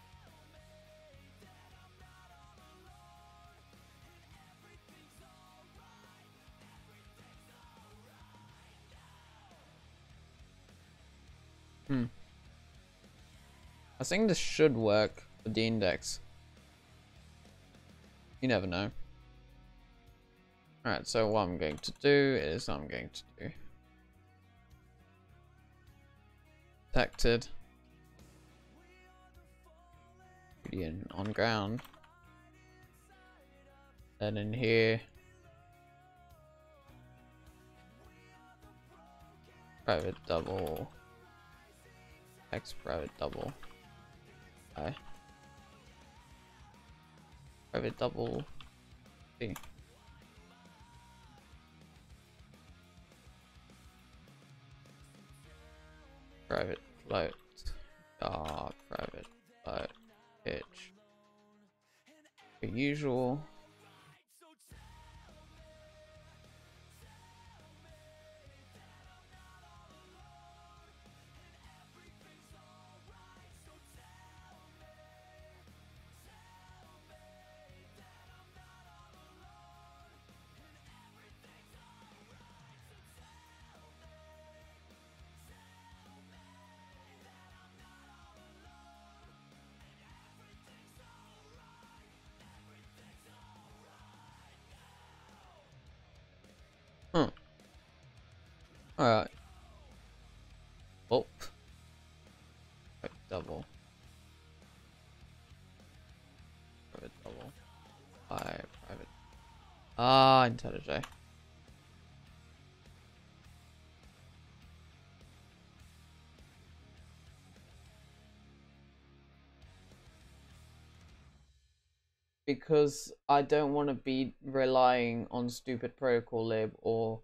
Hmm. I think this should work for the index. You never know. Alright, so what I'm going to do is I'm going to do detected Boolean on ground. Then in here. Private double. X private double. I private double. C private float ah private float pitch the usual Alright. Oh. Double. Private double. Private. Ah, IntelliJ. Because I don't want to be relying on stupid ProtocolLib or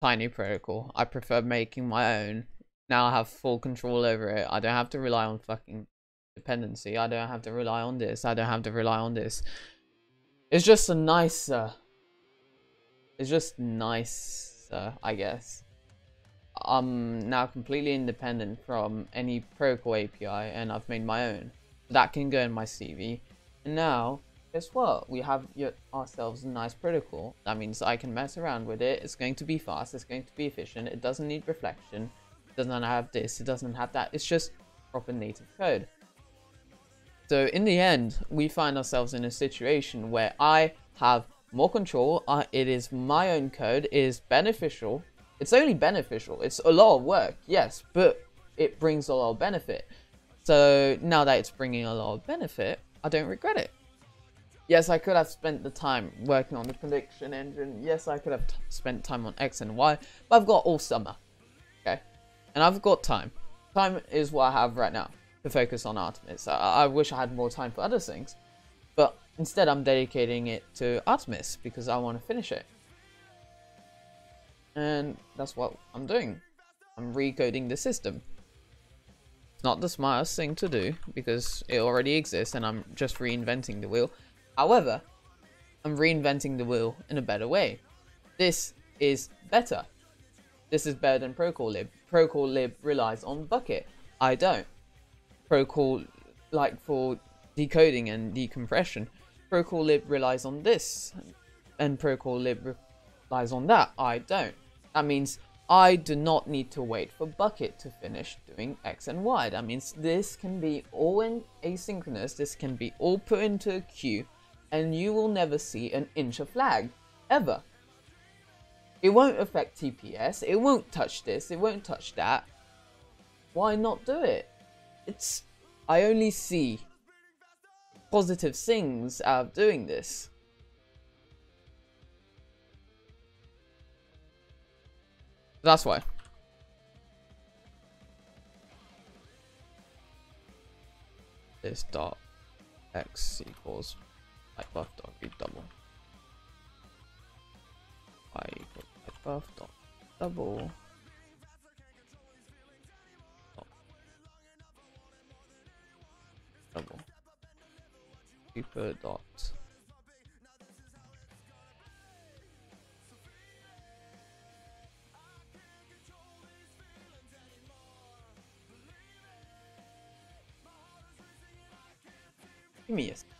tiny protocol. I prefer making my own. Now I have full control over it. I don't have to rely on fucking dependency. I don't have to rely on this. I don't have to rely on this. It's just a nicer. It's just nicer, I guess. I'm now completely independent from any protocol API and I've made my own. That can go in my CV. And now guess what? We have ourselves a nice protocol. That means I can mess around with it. It's going to be fast. It's going to be efficient. It doesn't need reflection. It doesn't have this. It doesn't have that. It's just proper native code. So in the end, we find ourselves in a situation where I have more control. Uh, it is my own code. It is beneficial. It's only beneficial. It's a lot of work, yes, but it brings a lot of benefit. So now that it's bringing a lot of benefit, I don't regret it. Yes, I could have spent the time working on the prediction engine. Yes, I could have spent time on X and Y, but I've got all summer. Okay? And I've got time. Time is what I have right now to focus on Artemis. I, I wish I had more time for other things, but instead I'm dedicating it to Artemis because I want to finish it. And that's what I'm doing. I'm recoding the system. It's not the smartest thing to do because it already exists and I'm just reinventing the wheel. However, I'm reinventing the wheel in a better way. This is better. This is better than ProtocolLib. Procol lib relies on Bukkit. I don't. Procol, like for decoding and decompression, ProtocolLib relies on this, and Procol lib relies on that. I don't. That means I do not need to wait for Bukkit to finish doing X and Y. That means this can be all in asynchronous, this can be all put into a queue, and you will never see an inch of lag, Ever. It won't affect TPS, it won't touch this, it won't touch that. Why not do it? It's... I only see positive things out of doing this. That's why. This dot x equals i buff dot read double. i buff dot double. Double. Super dot. Give me a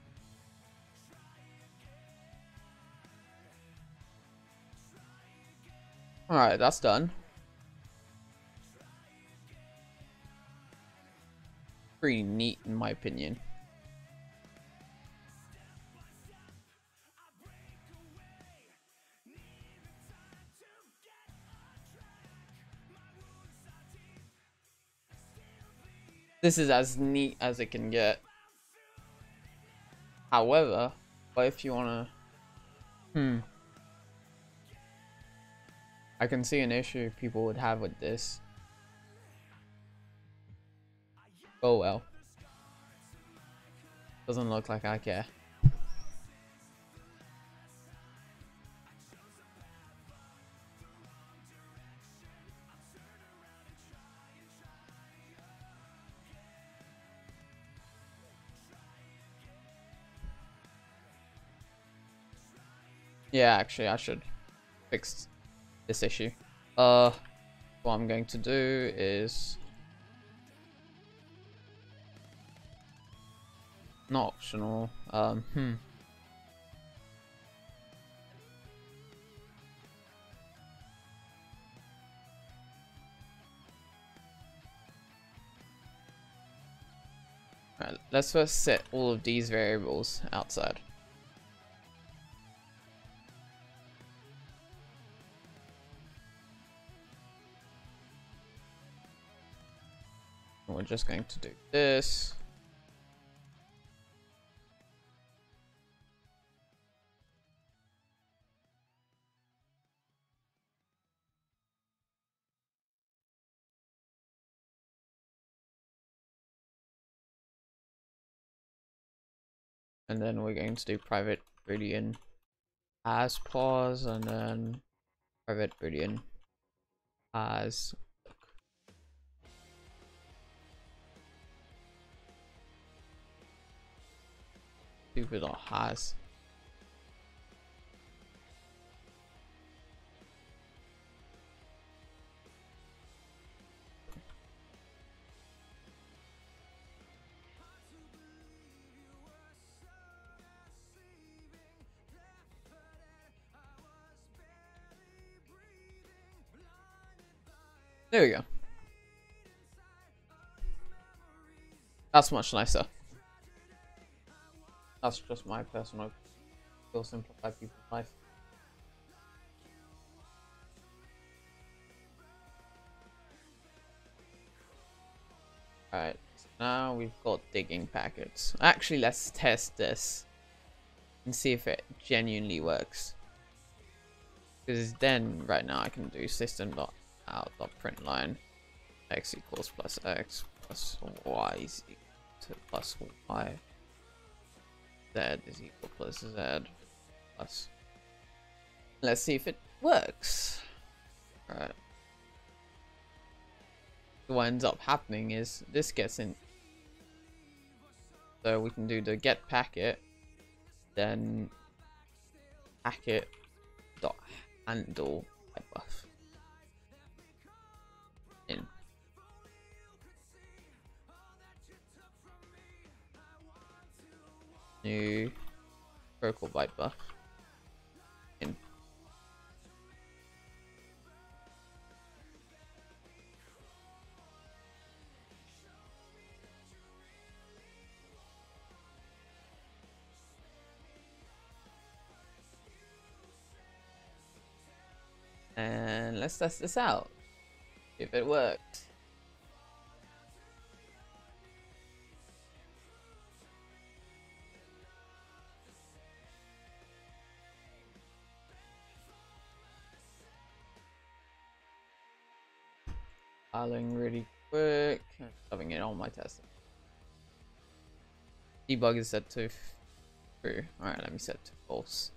Alright, that's done. Pretty neat in my opinion. This is as neat as it can get. However, if you wanna... Hmm. I can see an issue people would have with this. Oh well. Doesn't look like I care. Yeah, actually, I should fix this issue. Uh, what I'm going to do is not optional. Um, hmm. Right, let's first set all of these variables outside. We're just going to do this. And then we're going to do private boolean as pause and then private boolean as stupid or has. There we go. That's much nicer. That's just my personal feel simplify people's life. Alright, so now we've got digging packets. Actually, let's test this and see if it genuinely works. Because then, right now, I can do system.out.println x equals plus x plus y is equal to plus y z is equal plus z plus. Let's see if it works. Alright. What ends up happening is this gets in. So we can do the get packet, then packet dot handle buff new Protocol Wrapper. And let's test this out. If it works. Filing really quick. Shoving it on my test. Debug is set to true. Alright, let me set to false.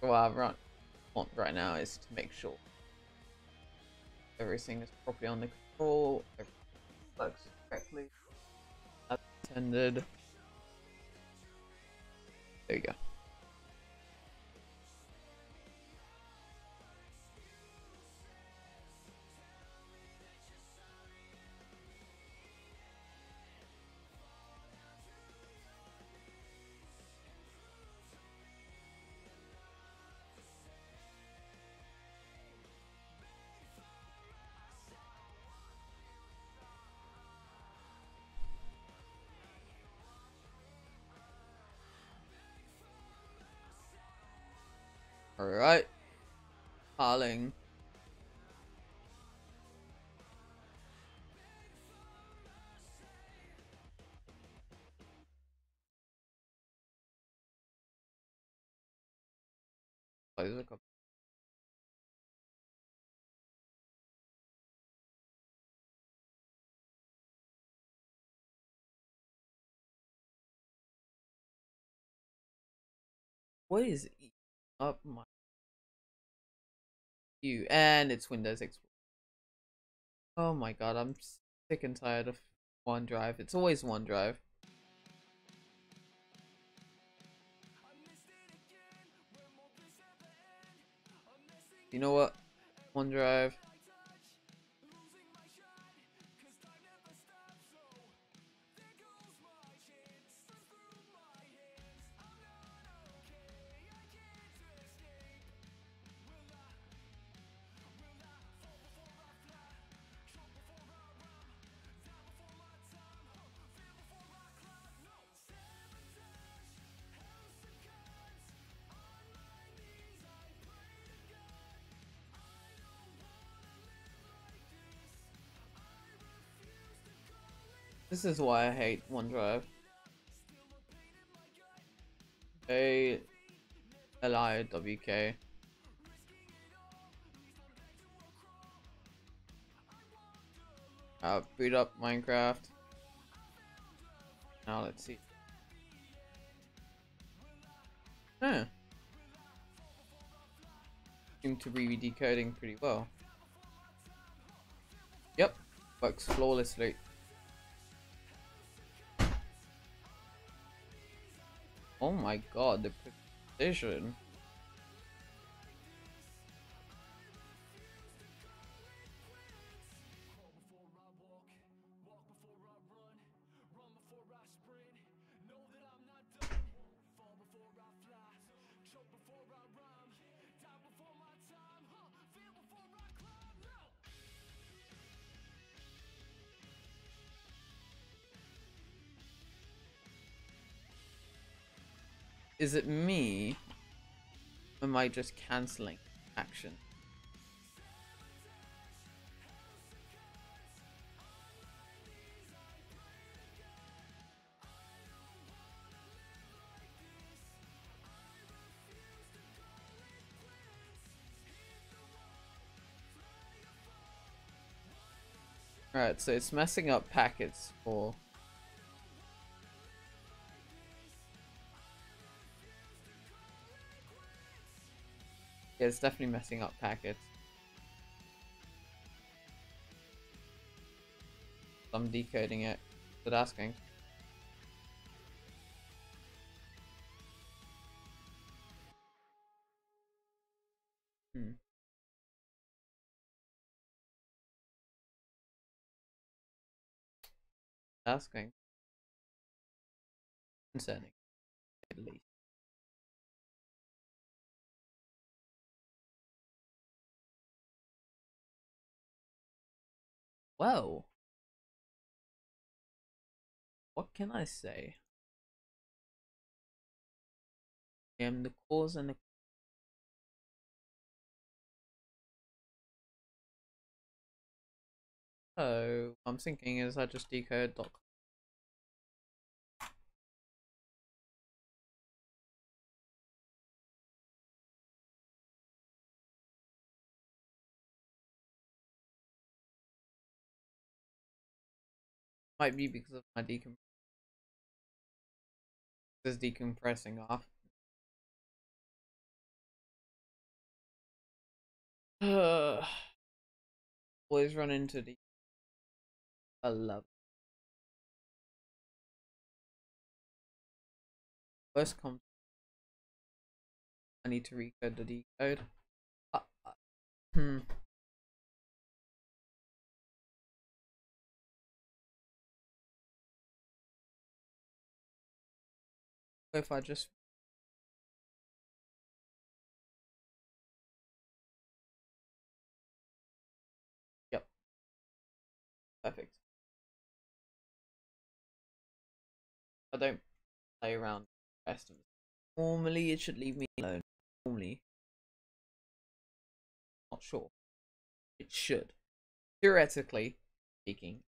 What I run, want right now is to make sure everything is properly under control, everything works correctly, as intended. There you go. Alright. Harling. Oh, the. What is up my you and it's Windows Explorer. Oh my god, I'm sick and tired of OneDrive. It's always OneDrive. You know what? OneDrive. This is why I hate OneDrive. A L I W K. Uh, boot up Minecraft. Now let's see. Huh. Seem to be decoding pretty well. Yep, works flawlessly. Oh my god, the precision. Is it me? Or am I just cancelling action? Right, so it's messing up packets for Yeah, it's definitely messing up packets. I'm decoding it. But asking. Hmm. Asking. Concerning. At least. Well, what can I say? I am the cause and the Oh, I'm thinking is I just decode dot Might be because of my decom. Is decompressing off. [sighs] Always run into the. I love. First comes. I need to recode the decode. Uh, uh, hmm. If I just Yep. Perfect. I don't play around it. Normally it should leave me alone. Normally. Not sure. It should. Theoretically speaking.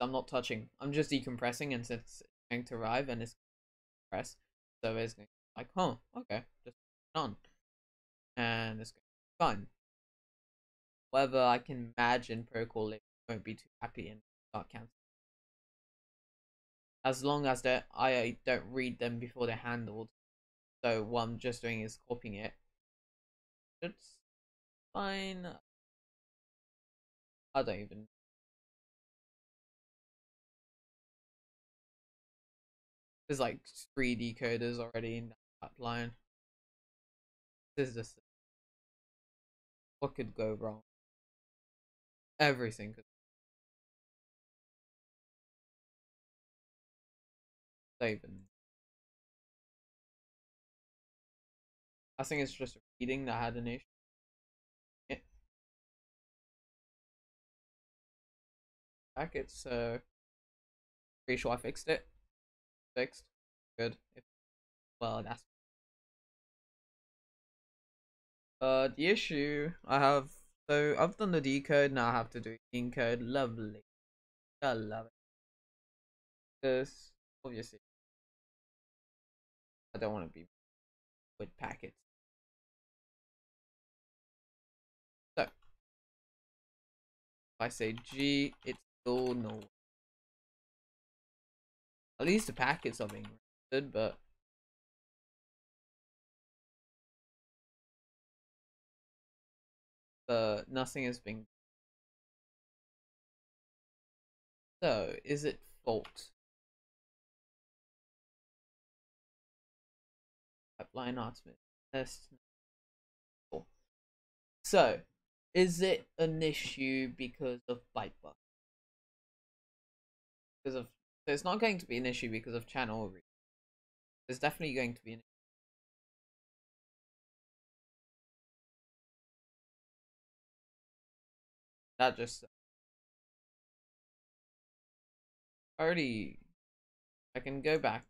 I'm not touching. I'm just decompressing and since going to arrive and it's press, so it's going to like, huh, okay, just on. And it's going to be fine. However, I can imagine Procore won't be too happy and start canceling. As long as I don't read them before they're handled. So what I'm just doing is copying it. It's fine. I don't even There's like three decoders already in that line. This is just what could go wrong. Everything could. Even. I think it's just reading that had an issue. Yeah. Back it's uh pretty sure I fixed it fixed. Good. If, well, that's. Uh, the issue I have. So I've done the decode. Now I have to do encode. Lovely. I love it. Because obviously, I don't want to be with packets. So if I say G, it's still no at least the packets are being rendered, but uh, nothing is being. So, is it fault? Pipeline Artemis test. So, is it an issue because of byte buffer? Because of so it's not going to be an issue because of channel reach. There's definitely going to be an issue. That just already I can go back.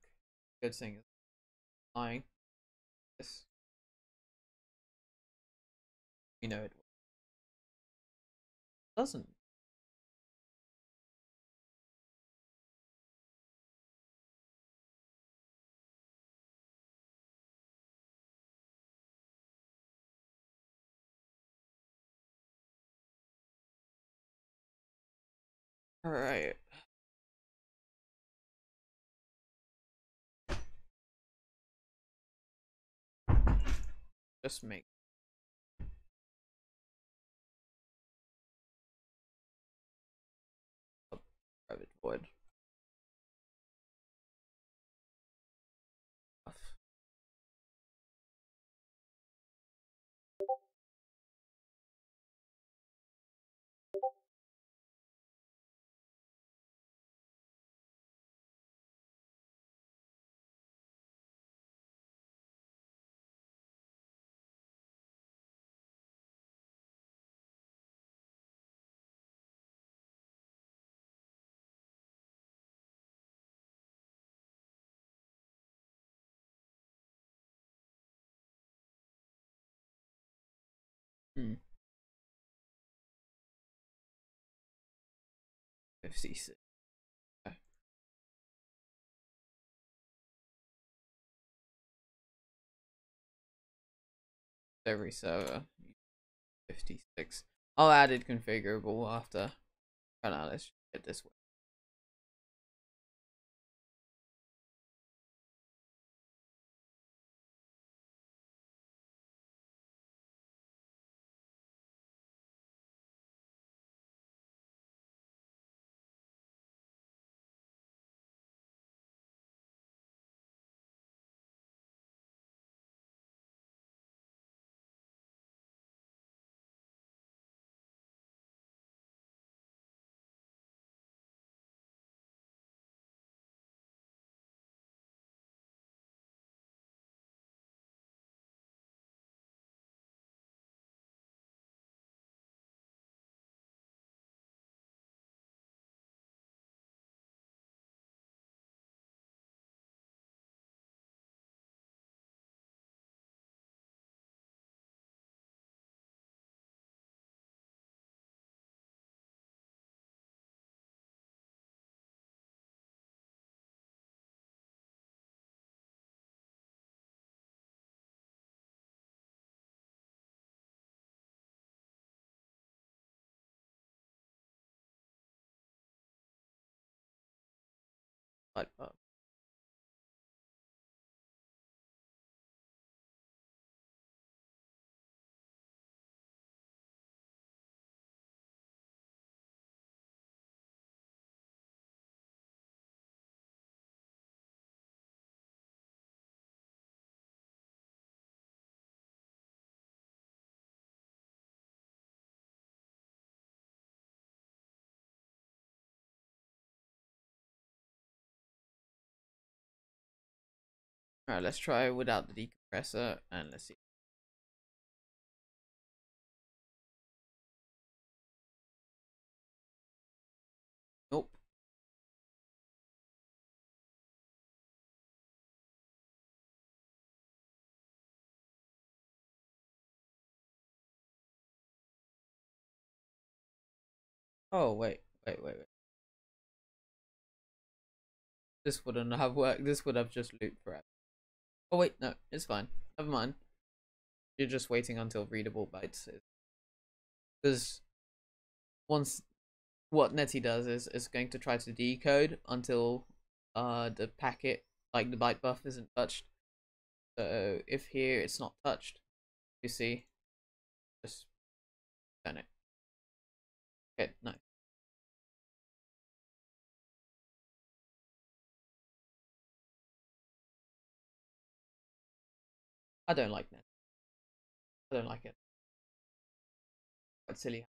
Good thing is lying. This you know it doesn't All right. Just make 56. Okay. Every server. 56. I'll add it configurable after. Oh no, let's Get this way. But uh, Alright, let's try without the decompressor and let's see. Nope. Oh, wait, wait, wait, wait. This wouldn't have worked. This would have just looped forever. Oh wait, no, it's fine. Never mind. You're just waiting until readable bytes. Because once what Netty does is is going to try to decode until uh the packet like the byte buff isn't touched. So if here it's not touched, you see, just turn it. Okay, nice. I don't like Net. I don't like it. Quite silly.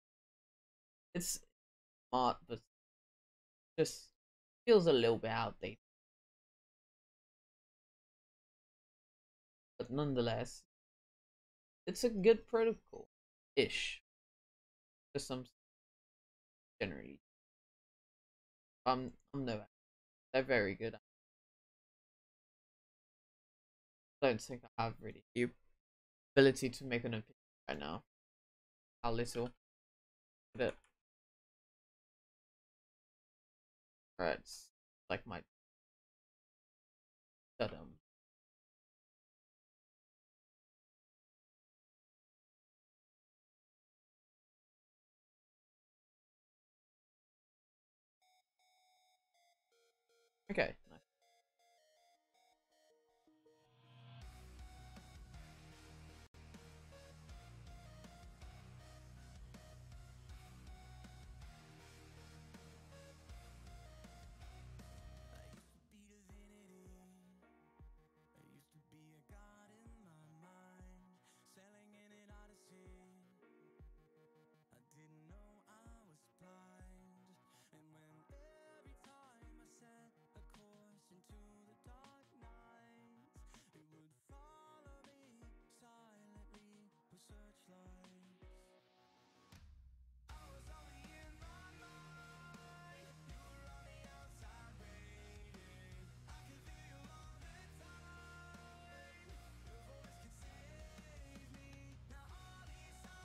It's smart, but just feels a little bit outdated. But nonetheless, it's a good protocol ish. For some generally. Um I'm no they're very good. Don't think I have really the ability to make an opinion right now. How little but Alright, like my Okay.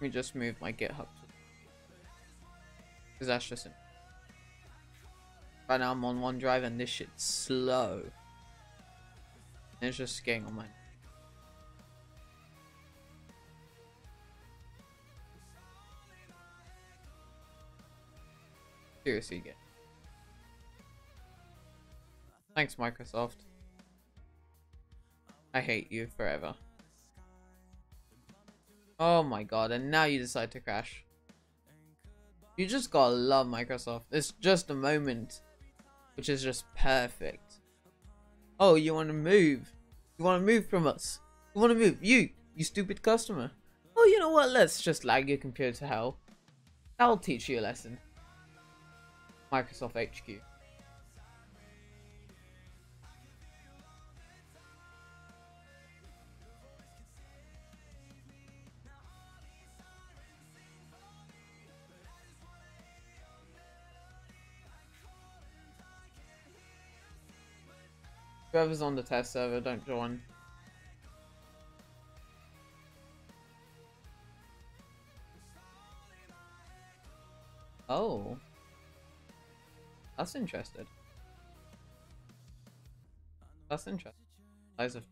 Let me just move my GitHub. Because that's just it. Right now I'm on OneDrive and this shit's slow. And it's just getting on my Seriously, get Thanks, Microsoft. I hate you forever. Oh my god, and now you decide to crash. You just gotta love Microsoft. It's just a moment, which is just perfect. Oh, you want to move? You want to move from us? You want to move? You, you stupid customer. Oh, you know what? Let's just lag your computer to hell. I'll teach you a lesson. Microsoft HQ. Whoever's on the test server, don't join. Oh. That's interesting. That's interesting. Eyes of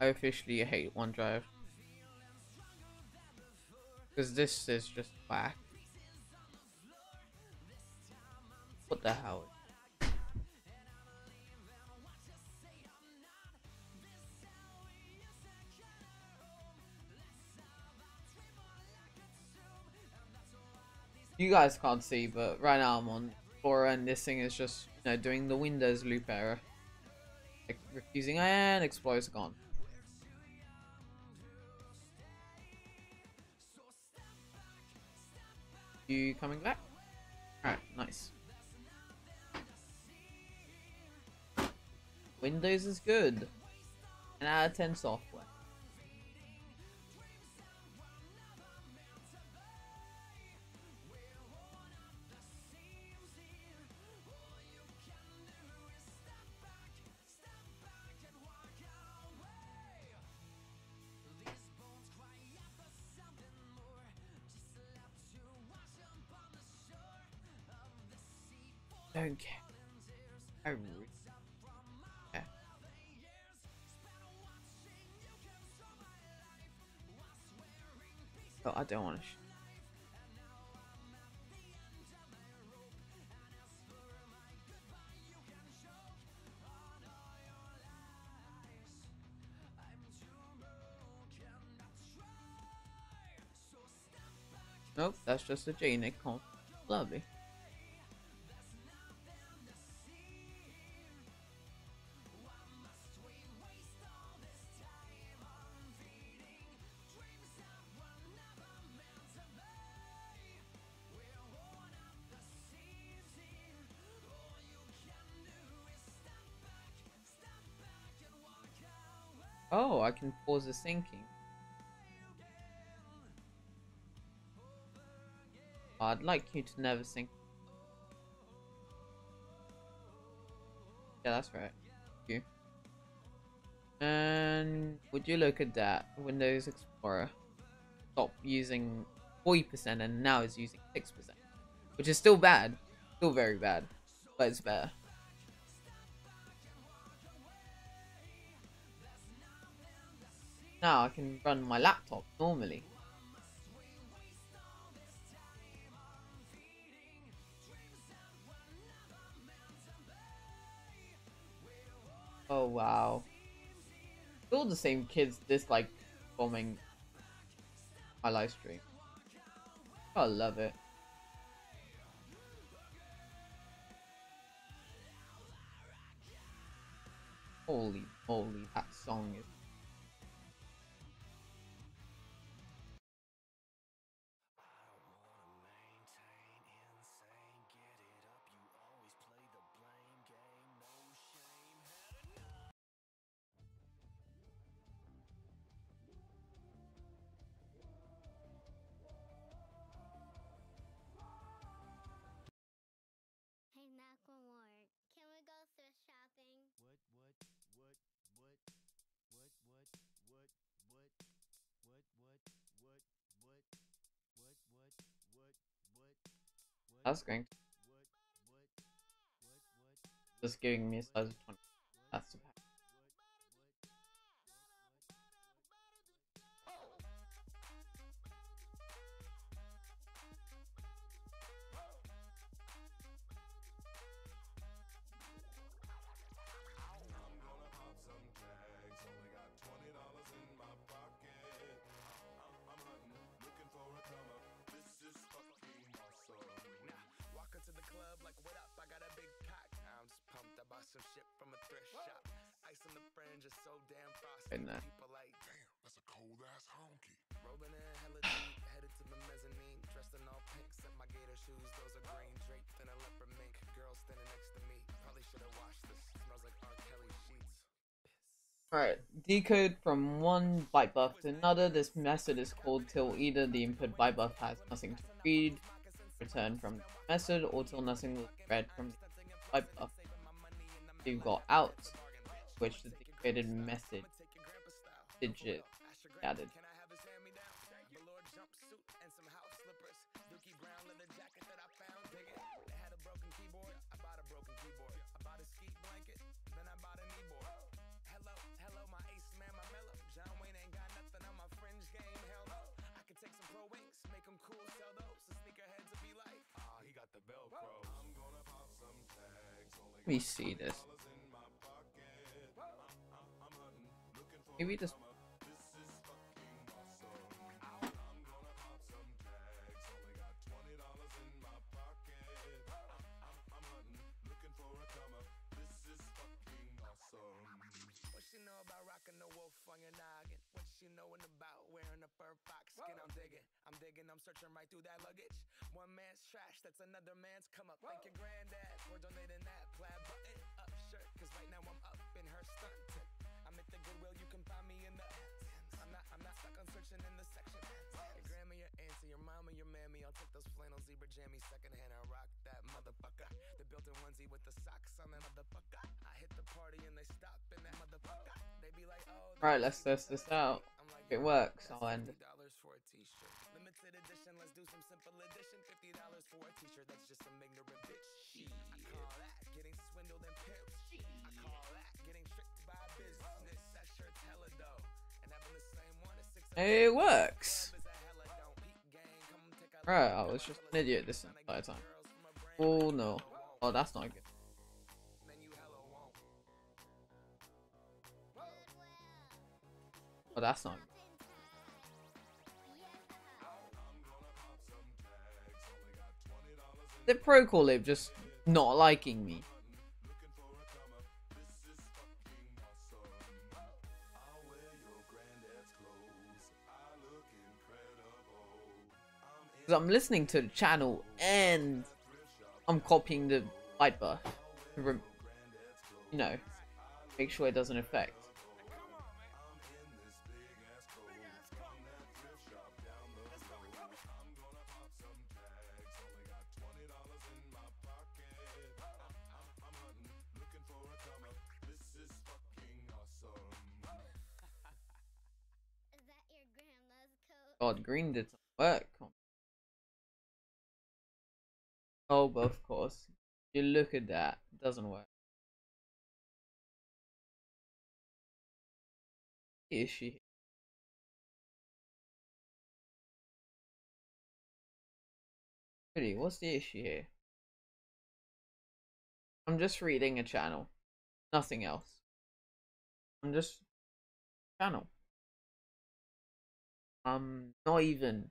I officially hate OneDrive. Because this is just whack. What the hell? You guys can't see, but right now I'm on Explorer and this thing is just, you know, doing the Windows loop error. Like, refusing and Explorer's gone. You coming back? Alright, nice. Windows is good. An out of 10 software. I don't care. I. Oh, I don't want to. Nope, that's just a J-Nick comp. Lovely. Oh, I can pause the syncing. I'd like you to never sync. Yeah, that's right. Thank you. And would you look at that? Windows Explorer stopped using 40% and now is using 6%. Which is still bad. Still very bad. But it's better. Now I can run my laptop normally. Oh wow. Still the same kids dislike bombing my live stream. I love it. Holy moly, that song is That's going to... Just giving me a size 20. That's about decode from one byte buff to another. This method is called till either the input byte buff has nothing to read, return from the method, or till nothing was read from the byte buff. You've got out, which the decoded message digit added. Me see this. Maybe this. What she know about rocking the wolf on your noggin? What she knowin' about wearing a fur fox digging, I'm searching right through that luggage. One man's trash, that's another man's come up. Thank your granddad for donating that plaid button up shirt. Cause right now I'm up in her stunt. I'm at the Goodwill, you can find me in the. I'm not, I'm not stuck on searching in the section. Your grandma, your auntie, your mama, your mammy. I'll take those flannel zebra jammies secondhand. I rock that motherfucker. The built-in onesie with the socks on that motherfucker. I hit the party and they stop in that motherfucker. They be like, oh. Right, let's test this out. If it works, I'll end it. $50 for a t-shirt. Limited edition, let's edition. $50 for a t-shirt, that's just some ignorant bitch. Shit. I call that getting swindled and pimped. I call that getting tricked by business. That dope. And having the same one as six It works. is a hella don't peak gang. Come take a Right, I was just an idiot this entire time. Oh no. Oh, that's not good. man, you hella won't. Goodwill. Oh, that's not good. The ProtocolLib just not liking me. I'm listening to the channel and I'm copying the buff. to You know, make sure it doesn't affect. Green did some work. Oh, but of course. You look at that. It doesn't work. The issue. Really, what's the issue here? I'm just reading a channel. Nothing else. I'm just channel. Um, not even.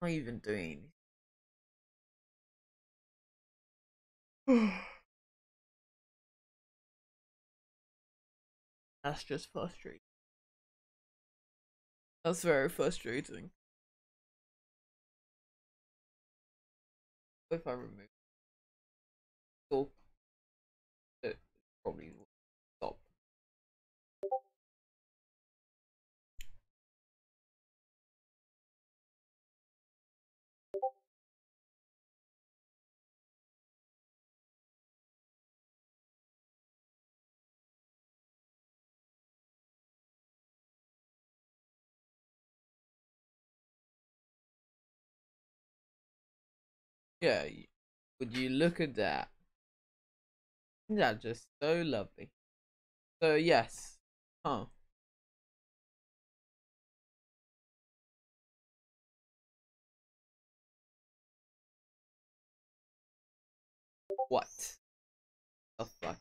Not even doing. [sighs] That's just frustrating. That's very frustrating. If I remove cool. It probably Yeah, would you look at that? Yeah, just so lovely. So yes. Huh. What? The? Fuck.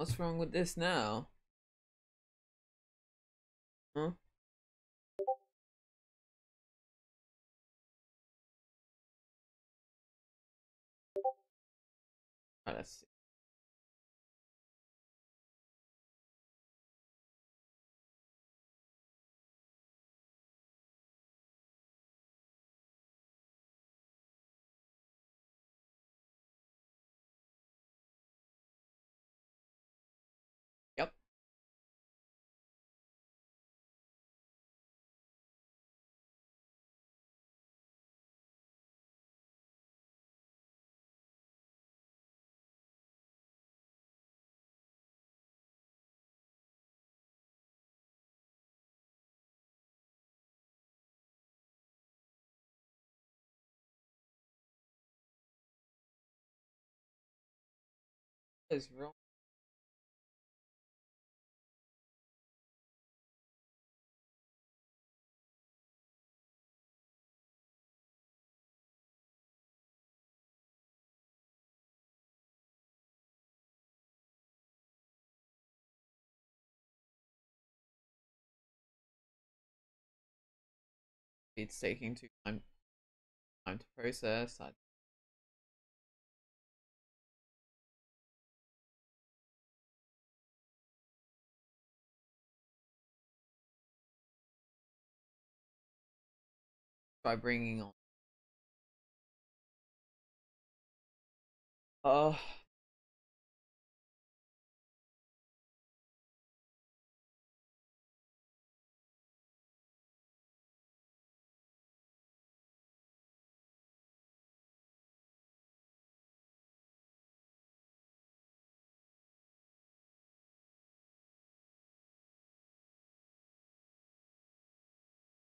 What's wrong with this now? Huh? Alright, let's see. It's taking too time time to process. I try bringing on. Oh.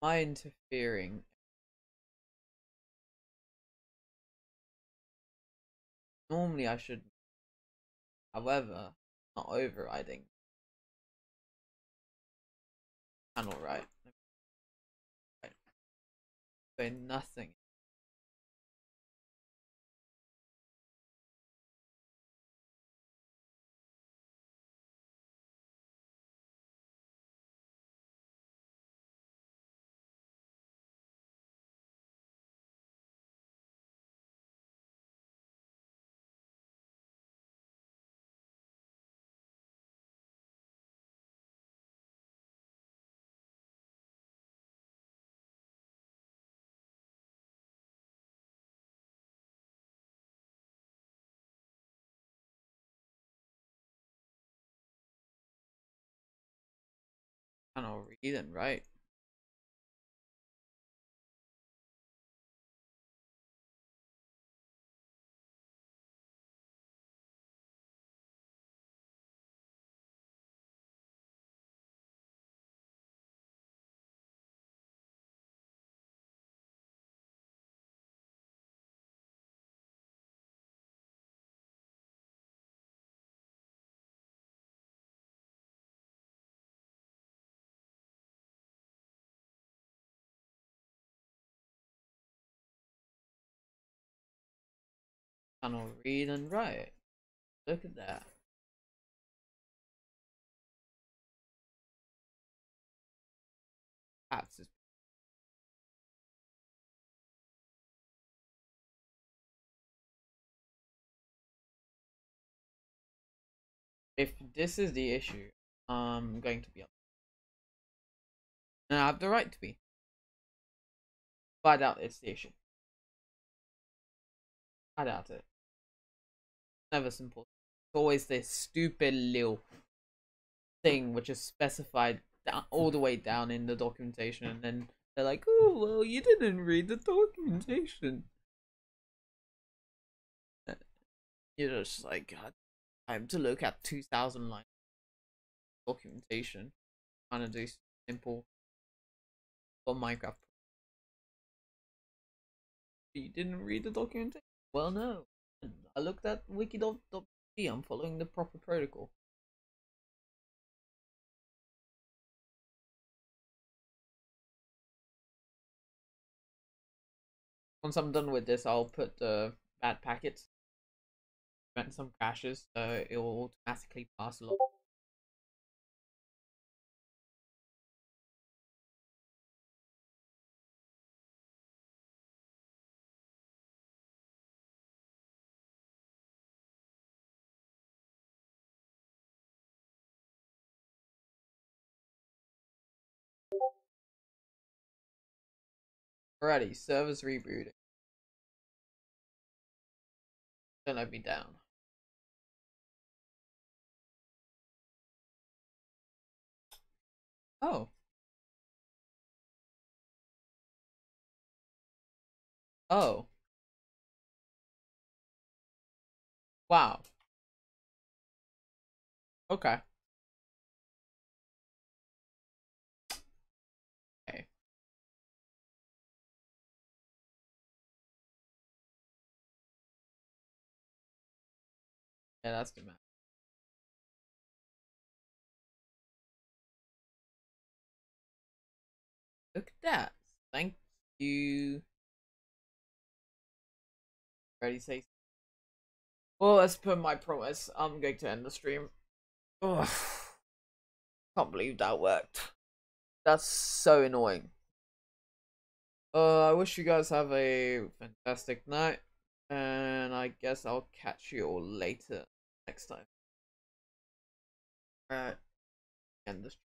I interfering? Normally I should. However, not overriding. Channel right. Right. So nothing. Channel read and write. Channel read and write. Look at that. Is if this is the issue, I'm going to be up. And I have the right to be. But I doubt it's the issue. I doubt it. Never simple. It's always this stupid little thing which is specified down, all the way down in the documentation, and then they're like, "Oh, well, you didn't read the documentation." Uh, You're just like, God, time to look at two thousand line documentation, trying to do simple for Minecraft. You didn't read the documentation. Well, no. I looked at wiki.p. I'm following the proper protocol. Once I'm done with this, I'll put the bad packets, prevent some crashes, so it will automatically pass along. Alrighty, servers rebooting. Don't let me down. Oh. Oh. Wow. Okay. Okay. Yeah, that's the map. Look at that. Thank you. Ready, say. Well, as per my promise, I'm going to end the stream. Ugh. Can't believe that worked. That's so annoying. Uh, I wish you guys have a fantastic night, and I guess I'll catch you all later next time. Alright, end stream.